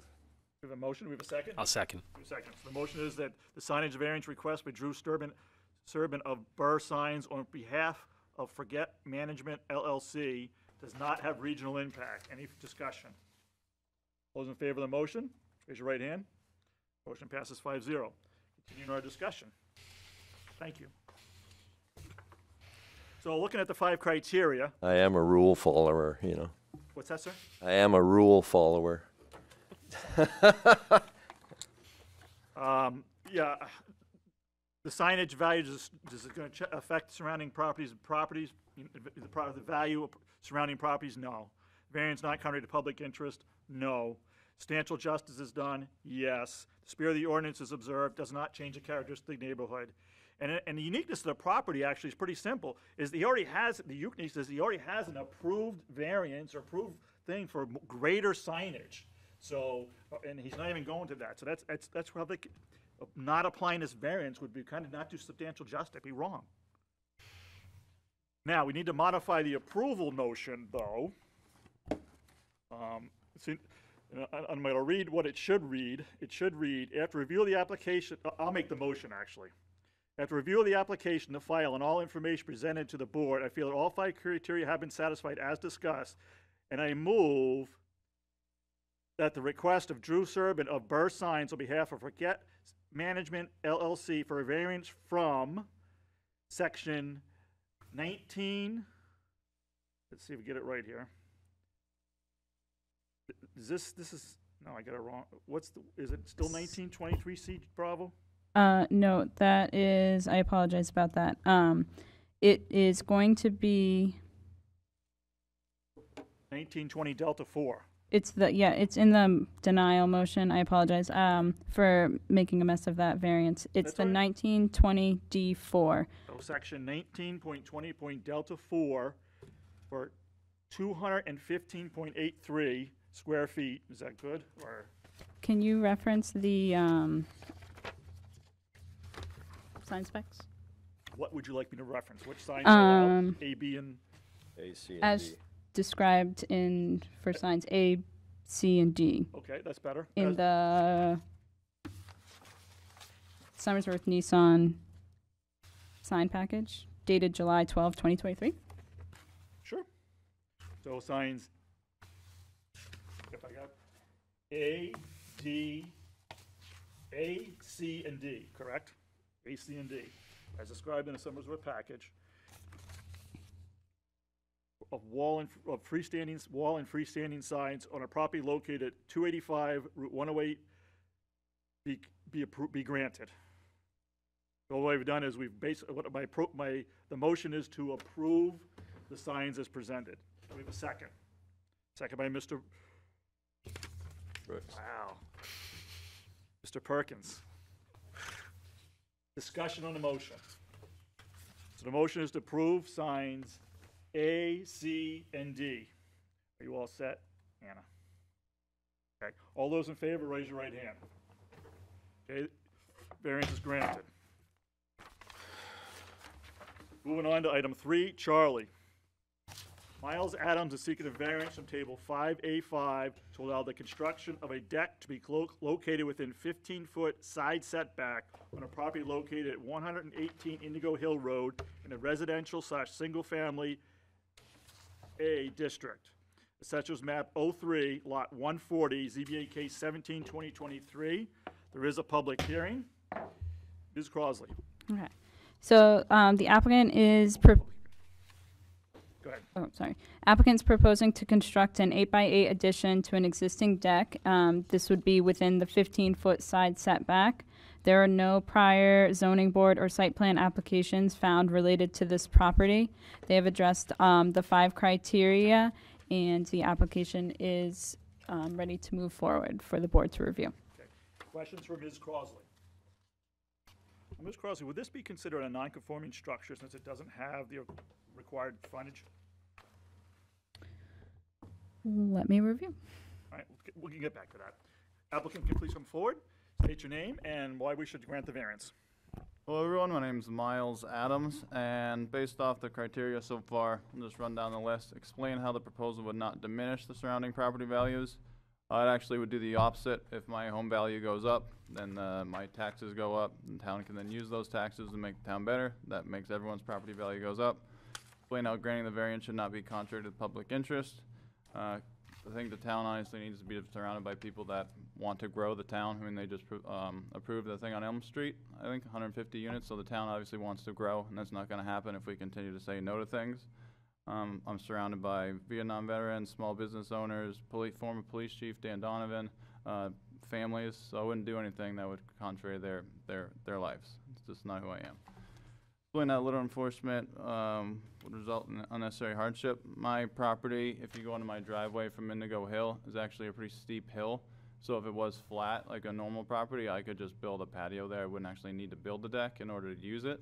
We have a motion. We have a second? I'll second We have a second. So the motion is that the signage variance request by Drew Sturban, Sturban of Burr Signs on behalf of Forget Management LLC does not have regional impact. Any discussion? Those in favor of the motion, raise your right hand. Motion passes five zero. Continuing our discussion. Thank you. So looking at the five criteria, I am a rule follower, you know. what's that, sir? I am a rule follower. Um, yeah, the signage values, is, is it gonna ch- affect surrounding properties, properties, you the, the pro- the value of surrounding properties? No. Variance not contrary to public interest? No. Substantial justice is done? Yes. The spirit of the ordinance is observed, does not change the characteristic of the neighborhood. And, and the uniqueness of the property actually is pretty simple, is he already has, the uniqueness is he already has an approved variance or approved thing for greater signage. So, uh, and he's not even going to that, so that's, that's, that's c- uh, not applying this variance would be kind of not do substantial justice, be wrong. Now, we need to modify the approval notion, though. Um, see, I'm gonna read what it should read. It should read, after review of the application, I'll make the motion, actually. After review of the application, the file, and all information presented to the board, I feel that all five criteria have been satisfied as discussed, and I move that the request of Drew Serban of Burr Signs on behalf of Forget Management LLC for a variance from section 19, let's see if we get it right here. Is this, this is, no, I got it wrong. What's the, is it still 1923 C Bravo? Uh, no, that is, I apologize about that. Um, it is going to be, 1920 Delta 4. it's the, yeah, it's in the denial motion. I apologize, um, for making a mess of that variance. It's That's the all right. nineteen twenty D four. So section nineteen point twenty point delta four for two hundred and fifteen point eight three square feet. Is that good? Or, Can you reference the um, sign specs? what would you like me to reference? Which signs are allowed? Um, A, B, and, A, C, and As D. described in, for signs A, C, and D. okay, that's better. In As- the Somersworth Nissan sign package dated July 12, 2023. Sure. So signs, if I got A, D, A, C, and D, correct? A, C, and D, as described in the Somersworth package. Of wall and, of freestanding, wall and freestanding signs on a property located at two eighty-five Route one oh eight be, be appro, be granted. So what we've done is we've based, what my, pro- my, the motion is to approve the signs as presented. We have a second? Second by Mr. Wow. Mr. Perkins. Discussion on the motion. So the motion is to approve signs A, C, and D. Are you all set, Anna? Okay, all those in favor, raise your right hand. Okay, variance is granted. Moving on to item three, Charlie. Miles Adams is seeking a variance from table five A five to allow the construction of a deck to be clo- located within fifteen-foot side setback on a property located at one hundred and eighteen Indigo Hill Road in a residential slash single-family A district. Assessors map 03, lot one forty, ZBA case 17 2023. There is a public hearing. Ms. Crosley. Okay. So um, the applicant is pro- go ahead. Oh, sorry. Applicant's proposing to construct an eight-by-eight addition to an existing deck. Um, This would be within the 15-foot side setback. There are no prior zoning board or site plan applications found related to this property. They have addressed um, the five criteria, and the application is um, ready to move forward for the board to review. Okay. Questions for Ms. Crosley? Ms. Crosley, would this be considered a non-conforming structure since it doesn't have the required frontage? Let me review. All right, let's get- we can get back to that. Applicant can please come forward, state your name and why we should grant the variance. Hello everyone, my name is Miles Adams, and based off the criteria so far, I'll just run down the list, explain how the proposal would not diminish the surrounding property values. Uh, it actually would do the opposite. If my home value goes up, then uh, my taxes go up, and town can then use those taxes to make the town better. That makes everyone's property value goes up. Explain how granting the variance should not be contrary to the public interest. Uh, I think the town honestly needs to be surrounded by people that want to grow the town. I mean, they just um, approved the thing on Elm Street, I think, 150 units, so the town obviously wants to grow, and that's not gonna happen if we continue to say no to things. Um, I'm surrounded by Vietnam veterans, small business owners, poli- former police chief Dan Donovan, uh, families, so I wouldn't do anything that would contrary their, their, their lives. It's just not who I am. That little enforcement um, would result in unnecessary hardship. My property, if you go into my driveway from Indigo Hill, is actually a pretty steep hill. So if it was flat, like a normal property, I could just build a patio there. I wouldn't actually need to build a deck in order to use it.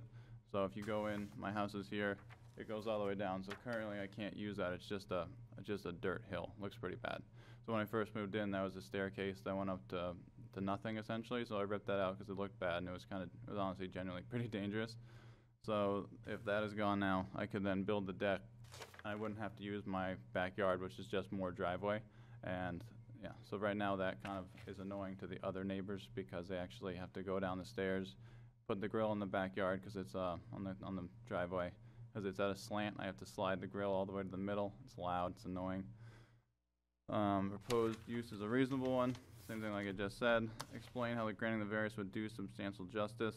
So if you go in, my house is here, it goes all the way down. So currently I can't use that. It's just a, just a dirt hill. Looks pretty bad. So when I first moved in, that was a staircase that went up to, to nothing essentially. So I ripped that out because it looked bad and it was kind of, it was honestly genuinely pretty dangerous. So if that is gone now, I could then build the deck. I wouldn't have to use my backyard, which is just more driveway. And yeah, so right now that kind of is annoying to the other neighbors because they actually have to go down the stairs, put the grill in the backyard because it's uh, on the on the driveway. Because it's at a slant, I have to slide the grill all the way to the middle. It's loud, it's annoying. Um, proposed use is a reasonable one. Same thing like I just said. Explain how the granting the variance would do substantial justice.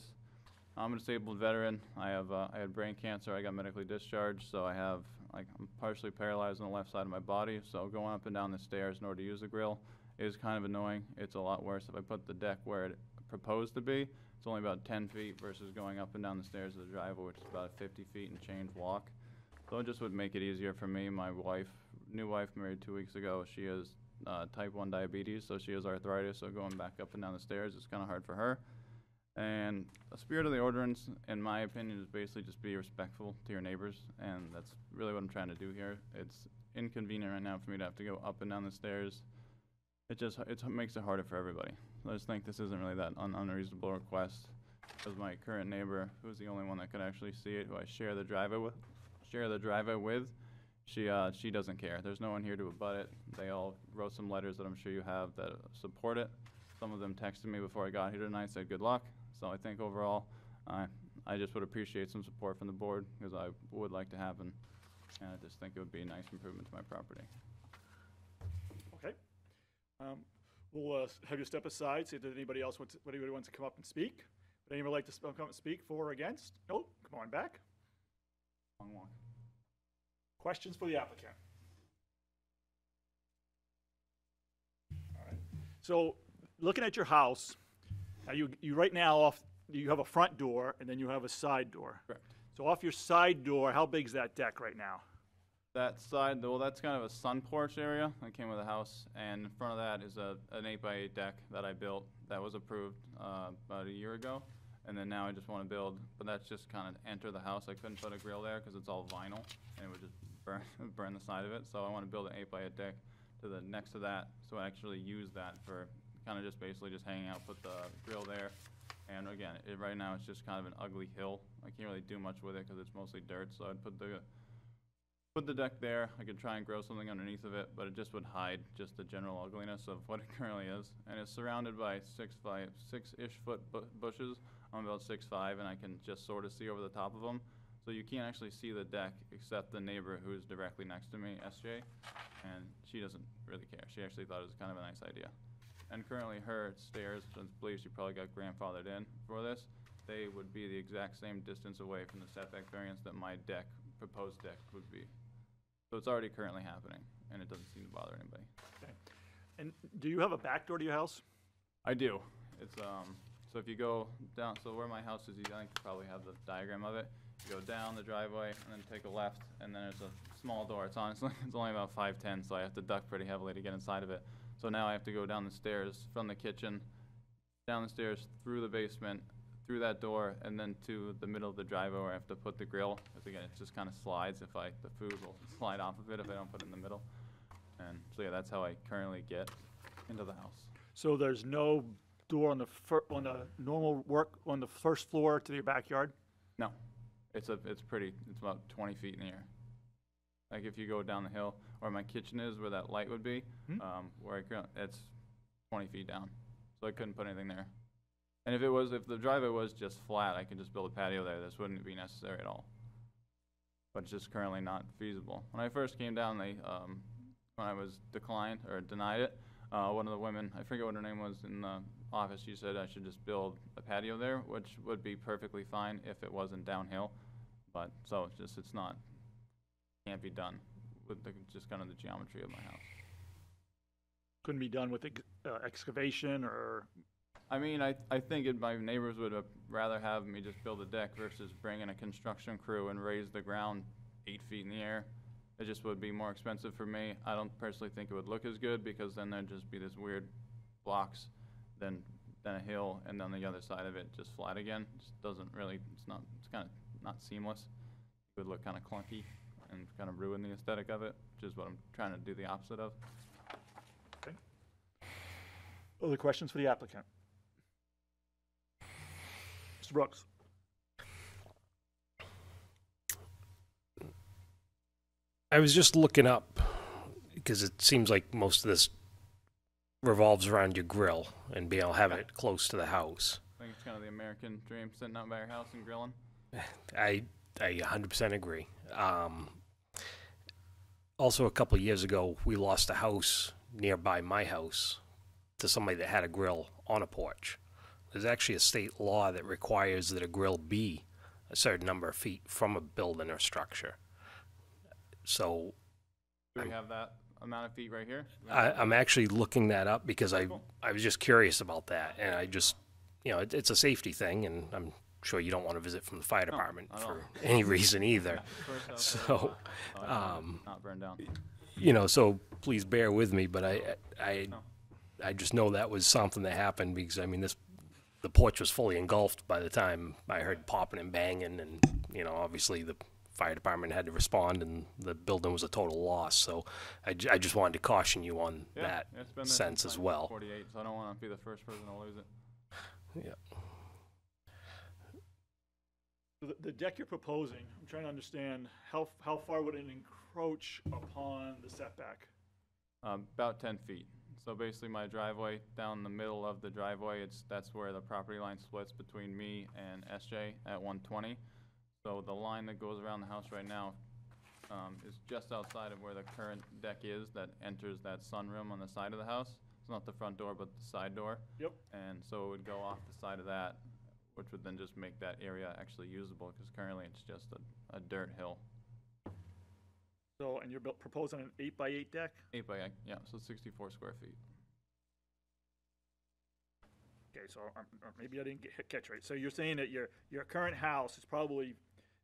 I'm a disabled veteran. I have uh, I had brain cancer. I got medically discharged, so I have like I'm partially paralyzed on the left side of my body. So going up and down the stairs in order to use the grill is kind of annoying. It's a lot worse if I put the deck where it proposed to be. It's only about 10 feet versus going up and down the stairs of the driveway, which is about 50 feet and change walk. So it just would make it easier for me. My wife, new wife, married two weeks ago. She has uh, type 1 diabetes, so she has arthritis. So going back up and down the stairs is kind of hard for her. And the spirit of the ordinance, in my opinion, is basically just be respectful to your neighbors, and that's really what I'm trying to do here. It's inconvenient right now for me to have to go up and down the stairs. It just, it makes it harder for everybody. I just think this isn't really that un- unreasonable request. Because my current neighbor, who's the only one that could actually see it, who I share the driveway with, share the driveway with, she, uh, she doesn't care. There's no one here to abut it. They all wrote some letters that I'm sure you have that support it. Some of them texted me before I got here tonight, said good luck. So I think overall, I, I just would appreciate some support from the board, because I would like to happen. And I just think it would be a nice improvement to my property. Okay. Um, We'll uh, have you step aside, see if anybody else, wants- anybody wants to come up and speak? Would anyone like to sp- come up and speak for or against? No? Come on back. Long walk. Questions for the applicant? All right. So, looking at your house, now you, you right now off, you have a front door and then you have a side door. Correct. So off your side door, how big's that deck right now? That side, well, that's kind of a sun porch area that came with the house, and in front of that is a, an eight by eight deck that I built that was approved, uh, about a year ago. And then now I just wanna build, but that's just kinda enter the house, I couldn't put a grill there, cause it's all vinyl, and it would just burn, burn the side of it, so I wanna build an eight by eight deck to the, next to that, so I actually use that for, kinda just basically just hanging out, put the grill there. And again, it, right now, it's just kind of an ugly hill, I can't really do much with it, cause it's mostly dirt, so I'd put the, put the deck there. I could try and grow something underneath of it, but it just would hide just the general ugliness of what it currently is. And it's surrounded by six five, six-ish foot bu- bushes. I'm about six five, and I can just sort of see over the top of them. So you can't actually see the deck except the neighbor who is directly next to me, SJ, and she doesn't really care. She actually thought it was kind of a nice idea. And currently her stairs, since I believe she probably got grandfathered in for this, they would be the exact same distance away from the setback variance that my deck, proposed deck would be. So it's already currently happening, and it doesn't seem to bother anybody. Okay. And do you have a back door to your house? I do. It's, um, so if you go down, so where my house is, you, I think you probably have the diagram of it. You go down the driveway and then take a left, and then there's a small door. It's honestly, it's only about five ten, so I have to duck pretty heavily to get inside of it. So now I have to go down the stairs from the kitchen, down the stairs, through the basement, through that door, and then to the middle of the driveway where I have to put the grill. Because again, it just kind of slides if I, the food will slide off of it if I don't put it in the middle. And so yeah, that's how I currently get into the house. So there's no door on the fir, on the normal work, on the first floor to your backyard? No, it's a, it's pretty, it's about twenty feet in the air. Like if you go down the hill, where my kitchen is, where that light would be, Hmm. um, where I current, it's twenty feet down. So I couldn't put anything there. And if it was, if the driveway was just flat, I could just build a patio there, this wouldn't be necessary at all. But it's just currently not feasible. When I first came down, they, um, when I was declined or denied it, uh, one of the women, I forget what her name was in the office, she said I should just build a patio there, which would be perfectly fine if it wasn't downhill. But, so it's just, it's not, can't be done with the, just kind of the geometry of my house. Couldn't be done with ex- uh, excavation or, I mean, I, I think it, my neighbors would have rather have me just build a deck versus bring in a construction crew and raise the ground eight feet in the air. It just would be more expensive for me. I don't personally think it would look as good because then there'd just be this weird blocks, then, then a hill, and then the other side of it just flat again. Just doesn't really, it's not, it's kind of not seamless. It would look kind of clunky and kind of ruin the aesthetic of it, which is what I'm trying to do the opposite of. Okay. Other questions for the applicant? Mr. Brooks? I was just looking up because it seems like most of this revolves around your grill and being able to have it close to the house. I think it's kind of the American dream, sitting out by your house and grilling. I I 100% agree. Um, also, a couple of years ago, we lost a house nearby my house to somebody that had a grill on a porch. There's actually a state law that requires that a grill be a certain number of feet from a building or structure. So Do we have that amount of feet right here? I, I'm actually looking that up because I Cool. I was just curious about that, and I just you know it, it's a safety thing, and I'm sure you don't want to visit from the fire No, department not at all. for any reason either. So, so um, Not burn down. you know, so please bear with me, but I I No. I just know that was something that happened because I mean this the porch was fully engulfed by the time I heard popping and banging, and you know, obviously the fire department had to respond, and the building was a total loss. So I, ju- I just wanted to caution you on Yeah, that it's been there sense as well. Forty-eight, so I don't want to be the first person to lose it. Yeah. The, the deck you're proposing, I'm trying to understand, how, how far would it encroach upon the setback? Um, about ten feet. So basically my driveway, down the middle of the driveway, it's, that's where the property line splits between me and SJ at one twenty. So the line that goes around the house right now, um, is just outside of where the current deck is that enters that sunroom on the side of the house. It's not the front door, but the side door. Yep. And so it would go off the side of that, which would then just make that area actually usable, because currently it's just a, a dirt hill. So, and you're built, proposing an eight by eight deck? Eight by, eight, yeah, so sixty-four square feet. Okay, so, um, or maybe I didn't get, catch right. So you're saying that your, your current house is probably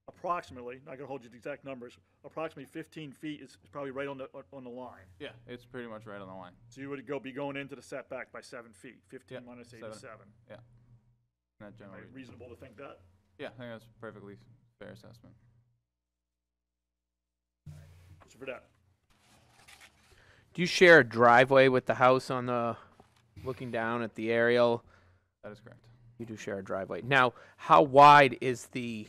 approximately, not gonna hold you to exact numbers, approximately fifteen feet is, is probably right on the, on- on the line. Yeah, it's pretty much right on the line. So you would go, be going into the setback by seven feet, fifteen Yeah, minus eight seven. is seven. Yeah. That Am generally, I reasonable to think that? yeah, I think that's a perfectly fair assessment. So for that, Do you share a driveway with the house on the, looking down at the aerial? That is correct. You do share a driveway. Now, how wide is the,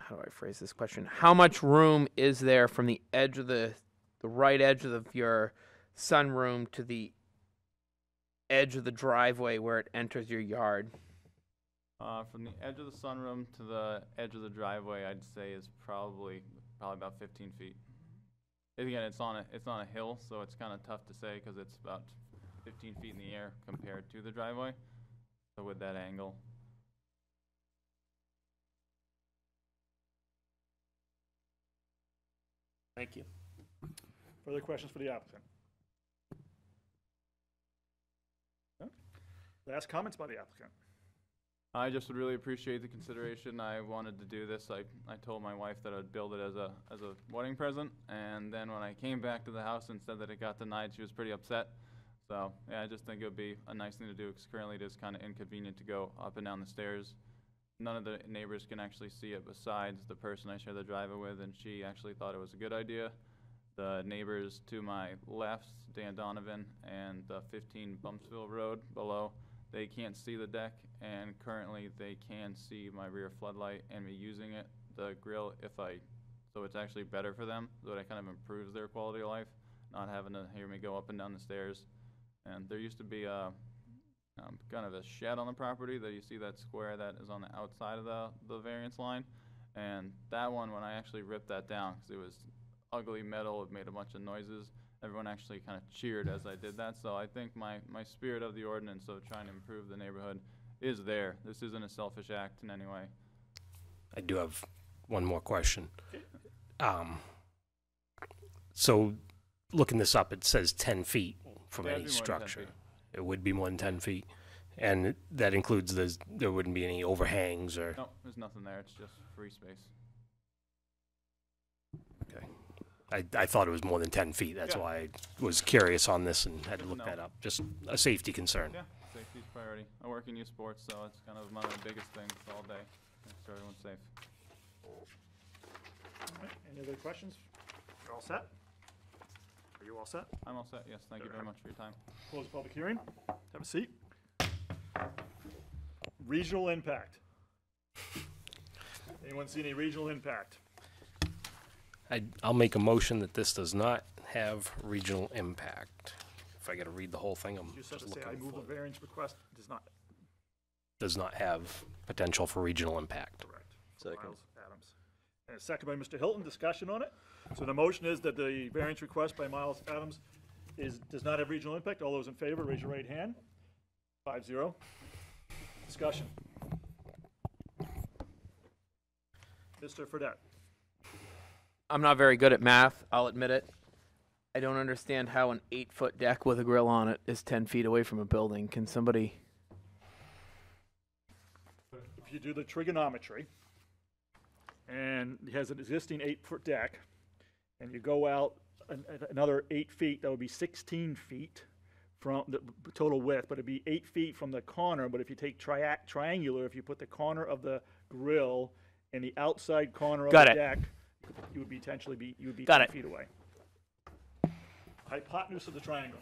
how do I phrase this question? How much room is there from the edge of the, the right edge of your sunroom to the edge of the driveway where it enters your yard? Uh, from the edge of the sunroom to the edge of the driveway, I'd say is probably, probably about fifteen feet. And Again, it's on a, it's on a hill, so it's kinda tough to say, cause it's about fifteen feet in the air compared to the driveway. So with that angle, Thank you. further questions for the applicant? Last comments by the applicant? I just would really appreciate the consideration. I wanted to do this. I, I told my wife that I'd build it as a, as a wedding present, and then when I came back to the house and said that it got denied, she was pretty upset. So, yeah, I just think it would be a nice thing to do, because currently it is kind of inconvenient to go up and down the stairs. None of the neighbors can actually see it besides the person I share the driveway with, and she actually thought it was a good idea. The neighbors to my left, Dan Donovan, and the fifteen Bumpsville Road below, they can't see the deck, and currently they can see my rear floodlight and me using it, the grill, if I, so it's actually better for them, so it kind of improves their quality of life, not having to hear me go up and down the stairs. And there used to be a, um, kind of a shed on the property, that you see that square that is on the outside of the, the variance line. And that one, when I actually ripped that down, cause it was ugly metal, it made a bunch of noises, everyone actually kind of cheered as I did that. So I think my, my spirit of the ordinance of trying to improve the neighborhood is there. This isn't a selfish act in any way. I do have one more question. Um, so, looking this up, it says 10 feet from Yeah, it'd any be more than 10 structure. feet. It would be more than 10 feet. And that includes the, there wouldn't be any overhangs or. No, there's nothing there. It's just free space. Okay. I, I thought it was more than 10 feet. That's Yeah. why I was curious on this and had to look know. that up. Just a safety concern. Yeah, safety's priority. I work in youth sports, so it's kind of one of the biggest things all day. Make sure everyone's safe. All right, Any other questions? You're all set? Are you all set? I'm all set. Yes, thank you very much for your time. Close the public hearing. Have a seat. Regional impact. Anyone see any regional impact? I, I'll make a motion that this does not have regional impact. If I got to read the whole thing, I'm You said just to say, I looking move for a it. variance request does not. Does not have potential for regional impact. Correct. Second. Miles Adams. And a second by Mr. Hilton, discussion on it. So the motion is that the variance request by Miles Adams is, does not have regional impact. All those in favor, raise your right hand. Five zero. Discussion. Mr. Fredette. I'm not very good at math, I'll admit it. I don't understand how an eight foot deck with a grill on it is 10 feet away from a building. Can somebody? if you do the trigonometry, and he has an existing eight-foot deck, and you go out an- an- another eight feet, that would be sixteen feet from the total width, but it'd be eight feet from the corner, but if you take triac- triangular, if you put the corner of the grill and the outside corner of Got the it. deck, you would be potentially be, you would be Got ten it. feet away. Hypotenuse of the triangle.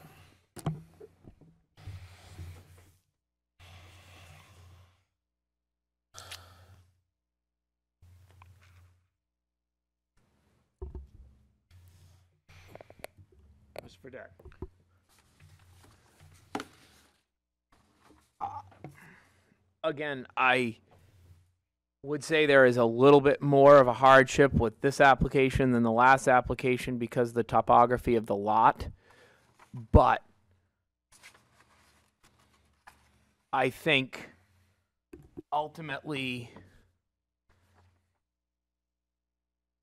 Mr. Fredette. Uh, again, I would say there is a little bit more of a hardship with this application than the last application because of the topography of the lot. But I think ultimately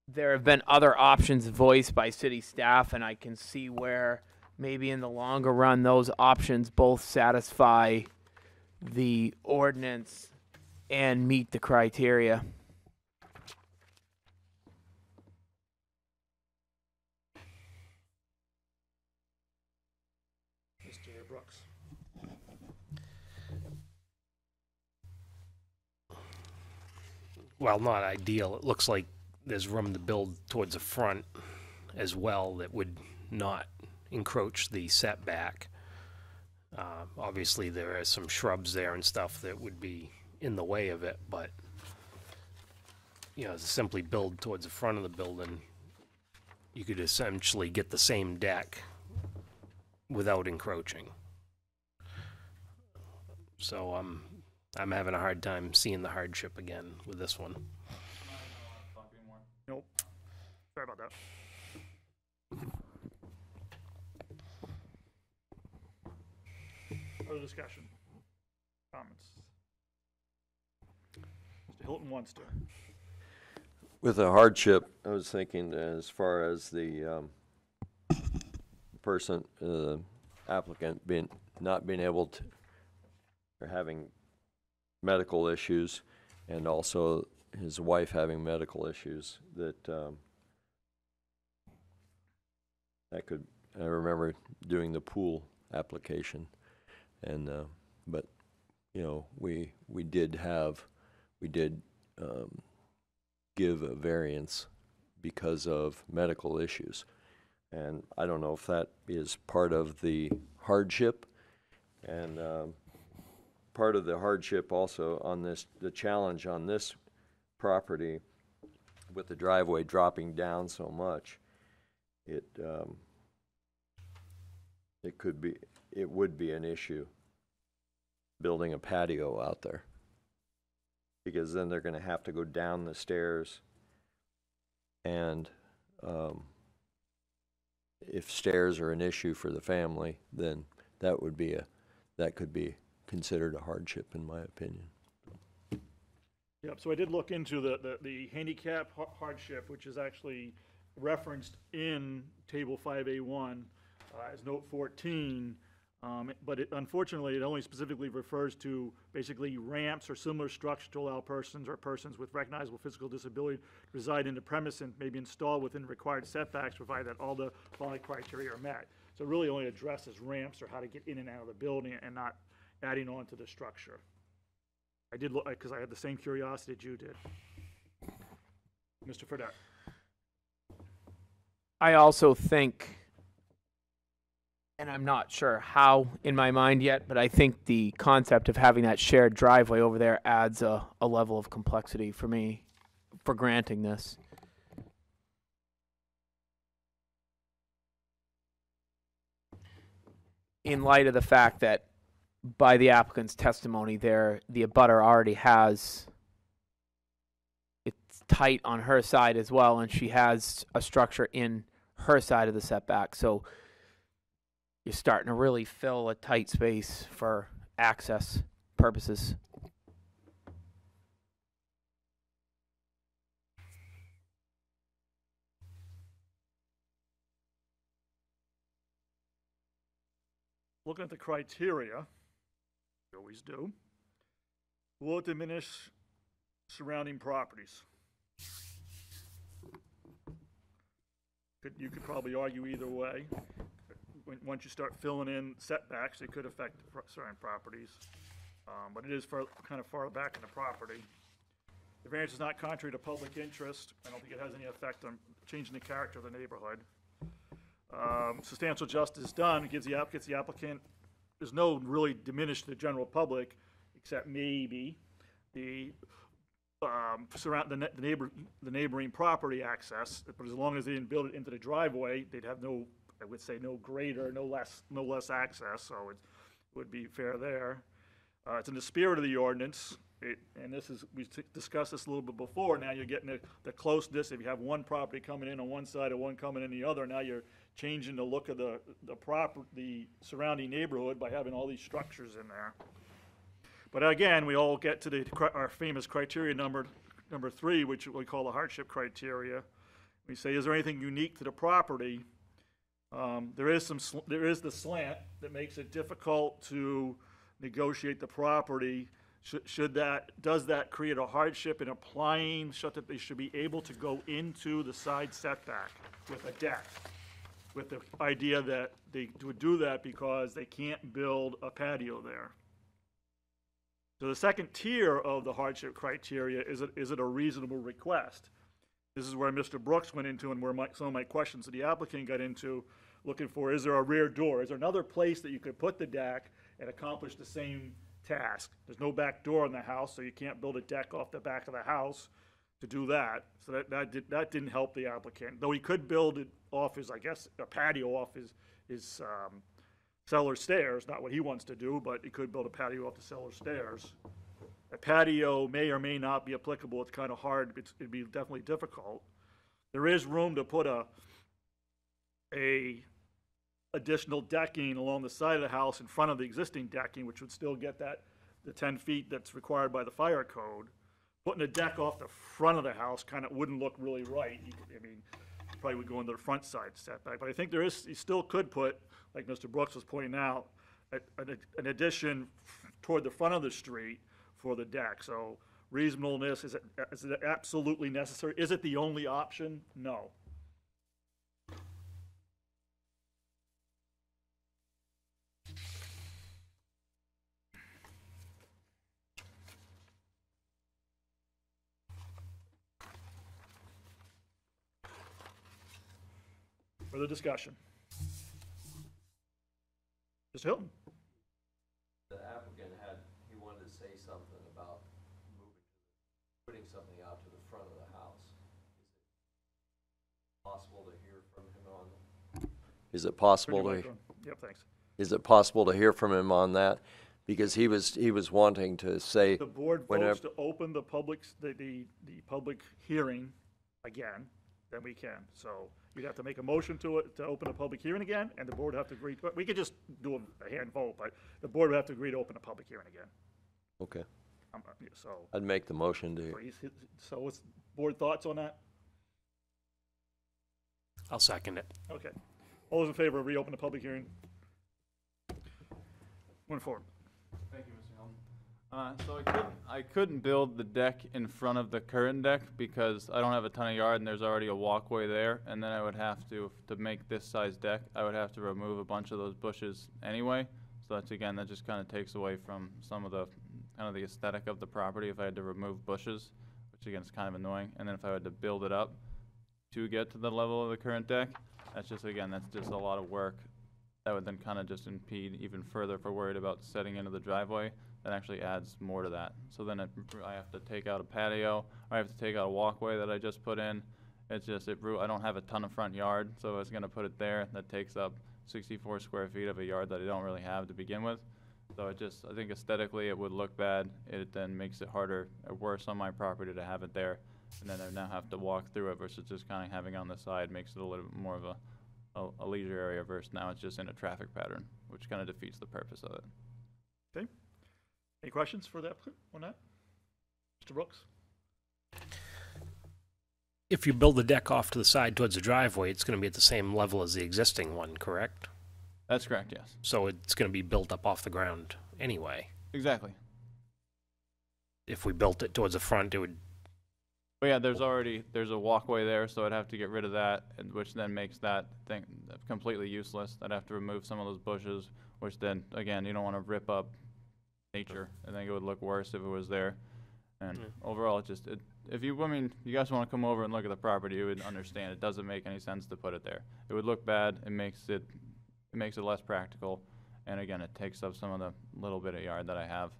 there have been other options voiced by city staff, and I can see where maybe in the longer run those options both satisfy the ordinance and meet the criteria. Mr. Brooks. While not ideal, it looks like there's room to build towards the front as well that would not encroach the setback. Uh, obviously, there are some shrubs there and stuff that would be in the way of it, but you know, to simply build towards the front of the building, you could essentially get the same deck without encroaching. So I'm I'm having a hard time seeing the hardship again with this one. Nope. Sorry about that. Other discussion? Comments? Mr. Hilton wants to. With a hardship, I was thinking as far as the um, person, uh, applicant being, not being able to, or having medical issues, and also his wife having medical issues, that um, that could, I remember doing the pool application, and, uh, but, you know, we, we did have, we did um, give a variance because of medical issues. And I don't know if that is part of the hardship. And um, part of the hardship also on this, the challenge on this property with the driveway dropping down so much, it, um, it could be, it would be an issue building a patio out there because then they're gonna have to go down the stairs. And, um, if stairs are an issue for the family, then that would be a, that could be considered a hardship, in my opinion. Yep, so I did look into the, the, the handicap har- hardship, which is actually referenced in table five A one, uh, as note fourteen. Um, but it, unfortunately, it only specifically refers to basically ramps or similar structures to allow persons or persons with recognizable physical disability to reside in the premise and may be installed within required setbacks, provided that all the following criteria are met. So it really only addresses ramps or how to get in and out of the building and not adding on to the structure. I did look, because I had the same curiosity that you did. Mr. Fredette. I also think, and I'm not sure how in my mind yet, but I think the concept of having that shared driveway over there adds a, a level of complexity for me for granting this. In light of the fact that by the applicant's testimony there, the abutter already has it's tight on her side as well, and she has a structure in her side of the setback. So you're starting to really fill a tight space for access purposes. Looking at the criteria, we always do, will it diminish surrounding properties? You could probably argue either way. When, once you start filling in setbacks, it could affect pro- certain properties. Um, but it is kind of far back in the property. The variance is not contrary to public interest. I don't think it has any effect on changing the character of the neighborhood. Um, substantial justice done, gives the the applicant, there's no really diminish the general public, except maybe the, um, surround, the ne- the neighbor, the neighboring property access, but as long as they didn't build it into the driveway, they'd have no, I would say, no greater, no less, no less access, so it would be fair there. Uh, it's in the spirit of the ordinance, it, and this is, we t- discussed this a little bit before, now you're getting the, the closeness, if you have one property coming in on one side and one coming in the other, now you're changing the look of the, the proper, the surrounding neighborhood by having all these structures in there. But again, we all get to the, our famous criteria number, number three, which we call the hardship criteria. We say, is there anything unique to the property? Um, there is some, sl- there is the slant that makes it difficult to negotiate the property. Should, should that, does that create a hardship in applying, such that they should be able to go into the side setback with a deck? With the idea that they would do that because they can't build a patio there. So the second tier of the hardship criteria, is it, is it a reasonable request? This is where Mr. Brooks went into and where my, some of my questions to the applicant got into, looking for, is there a rear door? Is there another place that you could put the deck and accomplish the same task? There's no back door in the house, so you can't build a deck off the back of the house to do that. So that, that did, that didn't help the applicant, though he could build it off his, I guess, a patio off his, his, um, cellar stairs, not what he wants to do, but he could build a patio off the cellar stairs. A patio may or may not be applicable, it's kind of hard, it's, it'd be definitely difficult. There is room to put a, a additional decking along the side of the house in front of the existing decking, which would still get that, the ten feet that's required by the fire code. Putting a deck off the front of the house kind of wouldn't look really right, You could- I mean, probably would go into the front side setback, but I think there is, you still could put, like Mr. Brooks was pointing out, a- an an addition toward the front of the street for the deck, so reasonableness, is it, is it absolutely necessary? Is it the only option? No. Further discussion? Mr. Hilton? The applicant had, he wanted to say something about moving, putting something out to the front of the house. Is it Possible to hear from him on? Is it possible to. Yep, thanks. is it possible to hear from him on that? Because he was, he was wanting to say, The board Whenever- votes to open the public, s- the, the, the public hearing again, then we can. So you'd have to make a motion to it, to open a public hearing again, and the board would have to agree, but we could just do a hand vote, but the board would have to agree to open a public hearing again. okay, Um, So, I'd make the motion to, so so what's board thoughts on that? I'll second it. Okay. All those in favor of reopen the public hearing? One forward. Thank you, Mr. Hilton. Uh, so I couldn't, I couldn't build the deck in front of the current deck because I don't have a ton of yard and there's already a walkway there. And then I would have to, to make this size deck, I would have to remove a bunch of those bushes anyway. So that's, again, that just kind of takes away from some of the, kind of the aesthetic of the property if I had to remove bushes, which again is kind of annoying. And then if I had to build it up to get to the level of the current deck, that's just, again, that's just a lot of work that would then kind of just impede even further if we're worried about setting into the driveway. That actually adds more to that. So then it, I have to take out a patio, I have to take out a walkway that I just put in. It's just, it, I don't have a ton of front yard, so I was gonna put it there. That takes up sixty-four square feet of a yard that I don't really have to begin with. So it just, I think aesthetically it would look bad. It then makes it harder, or worse on my property to have it there. And then I now have to walk through it versus just kind of having it on the side makes it a little bit more of a, a, a leisure area versus now it's just in a traffic pattern, which kind of defeats the purpose of it. Okay. Any questions for the applicant on that? Mr. Brooks? If you build the deck off to the side towards the driveway, it's going to be at the same level as the existing one, correct? That's correct, yes. So it's going to be built up off the ground anyway. Exactly. If we built it towards the front, it would But yeah, there's already, there's a walkway there, so I'd have to get rid of that, and which then makes that thing completely useless. I'd have to remove some of those bushes, which then, again, you don't wanna rip up nature. I think it would look worse if it was there. And hmm. overall, it just, it, if you, I mean, you guys wanna come over and look at the property, you would understand, it doesn't make any sense to put it there. It would look bad, it makes it, it makes it less practical, and again, it takes up some of the little bit of yard that I have.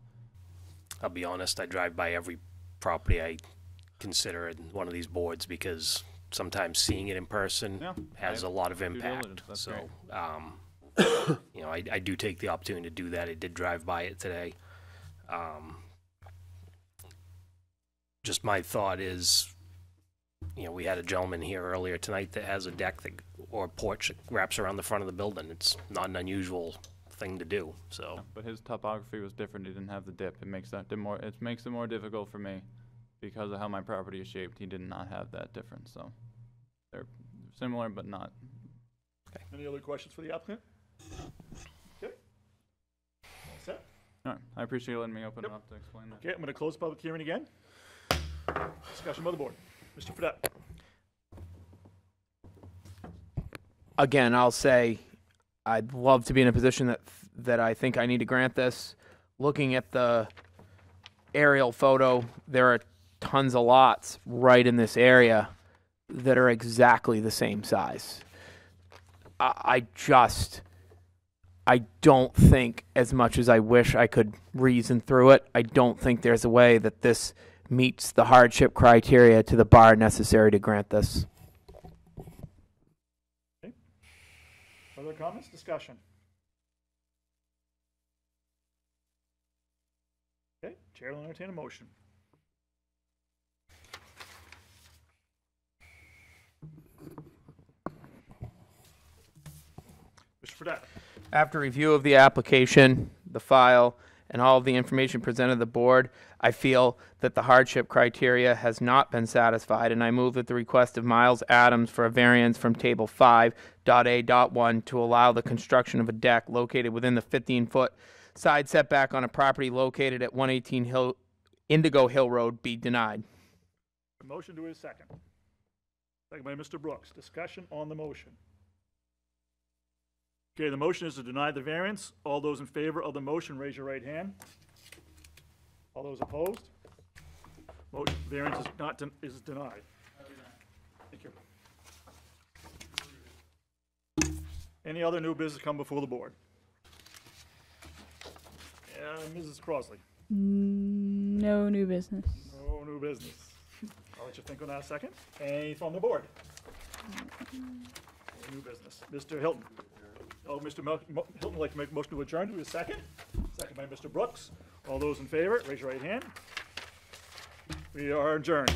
I'll be honest, I drive by every property I consider in one of these boards because sometimes seeing it in person Yeah, has I- a lot of impact. So, um, you know, I, I do take the opportunity to do that. I did drive by it today. Um, just my thought is, you know, we had a gentleman here earlier tonight that has a deck that, or porch that wraps around the front of the building. It's not an unusual thing to do, so. But his topography was different. He didn't have the dip. It makes that di- more. It makes it more difficult for me because of how my property is shaped. He did not have that difference. So they're similar, but not. Okay. Any other questions for the applicant? Okay. All set? All right. I appreciate you letting me open Yep. it up to explain that. Okay, I'm gonna close the public hearing again. Discussion by the board. Mr. Fredette. Again, I'll say I'd love to be in a position that that I think I need to grant this. Looking at the aerial photo, there are tons of lots right in this area that are exactly the same size. I, I just I don't think as much as I wish I could reason through it, I don't think there's a way that this meets the hardship criteria to the bar necessary to grant this. Further comments, discussion? Okay, Chair will entertain a motion. Mr. Fredette. After review of the application, the file, and all of the information presented to the board, I feel that the hardship criteria has not been satisfied, and I move that the request of Miles Adams for a variance from Table 5.A.1 to allow the construction of a deck located within the 15-foot side setback on a property located at 118 Hill, Indigo Hill Road be denied. A motion to his second. Second by Mr. Brooks. Discussion on the motion. Okay, the motion is to deny the variance. All those in favor of the motion, raise your right hand. All those opposed? Motion, variance is not, den- is denied. Thank you. Any other new business come before the board? Uh, Mrs. Crosley, No new business. no new business. I'll let you think on that a second. Any from the board? New business. Mr. Hilton. Oh, Mr. Mel- Hilton would like to make a motion to adjourn. Do we have a second? Second by Mr. Brooks. All those in favor, raise your right hand. We are adjourned.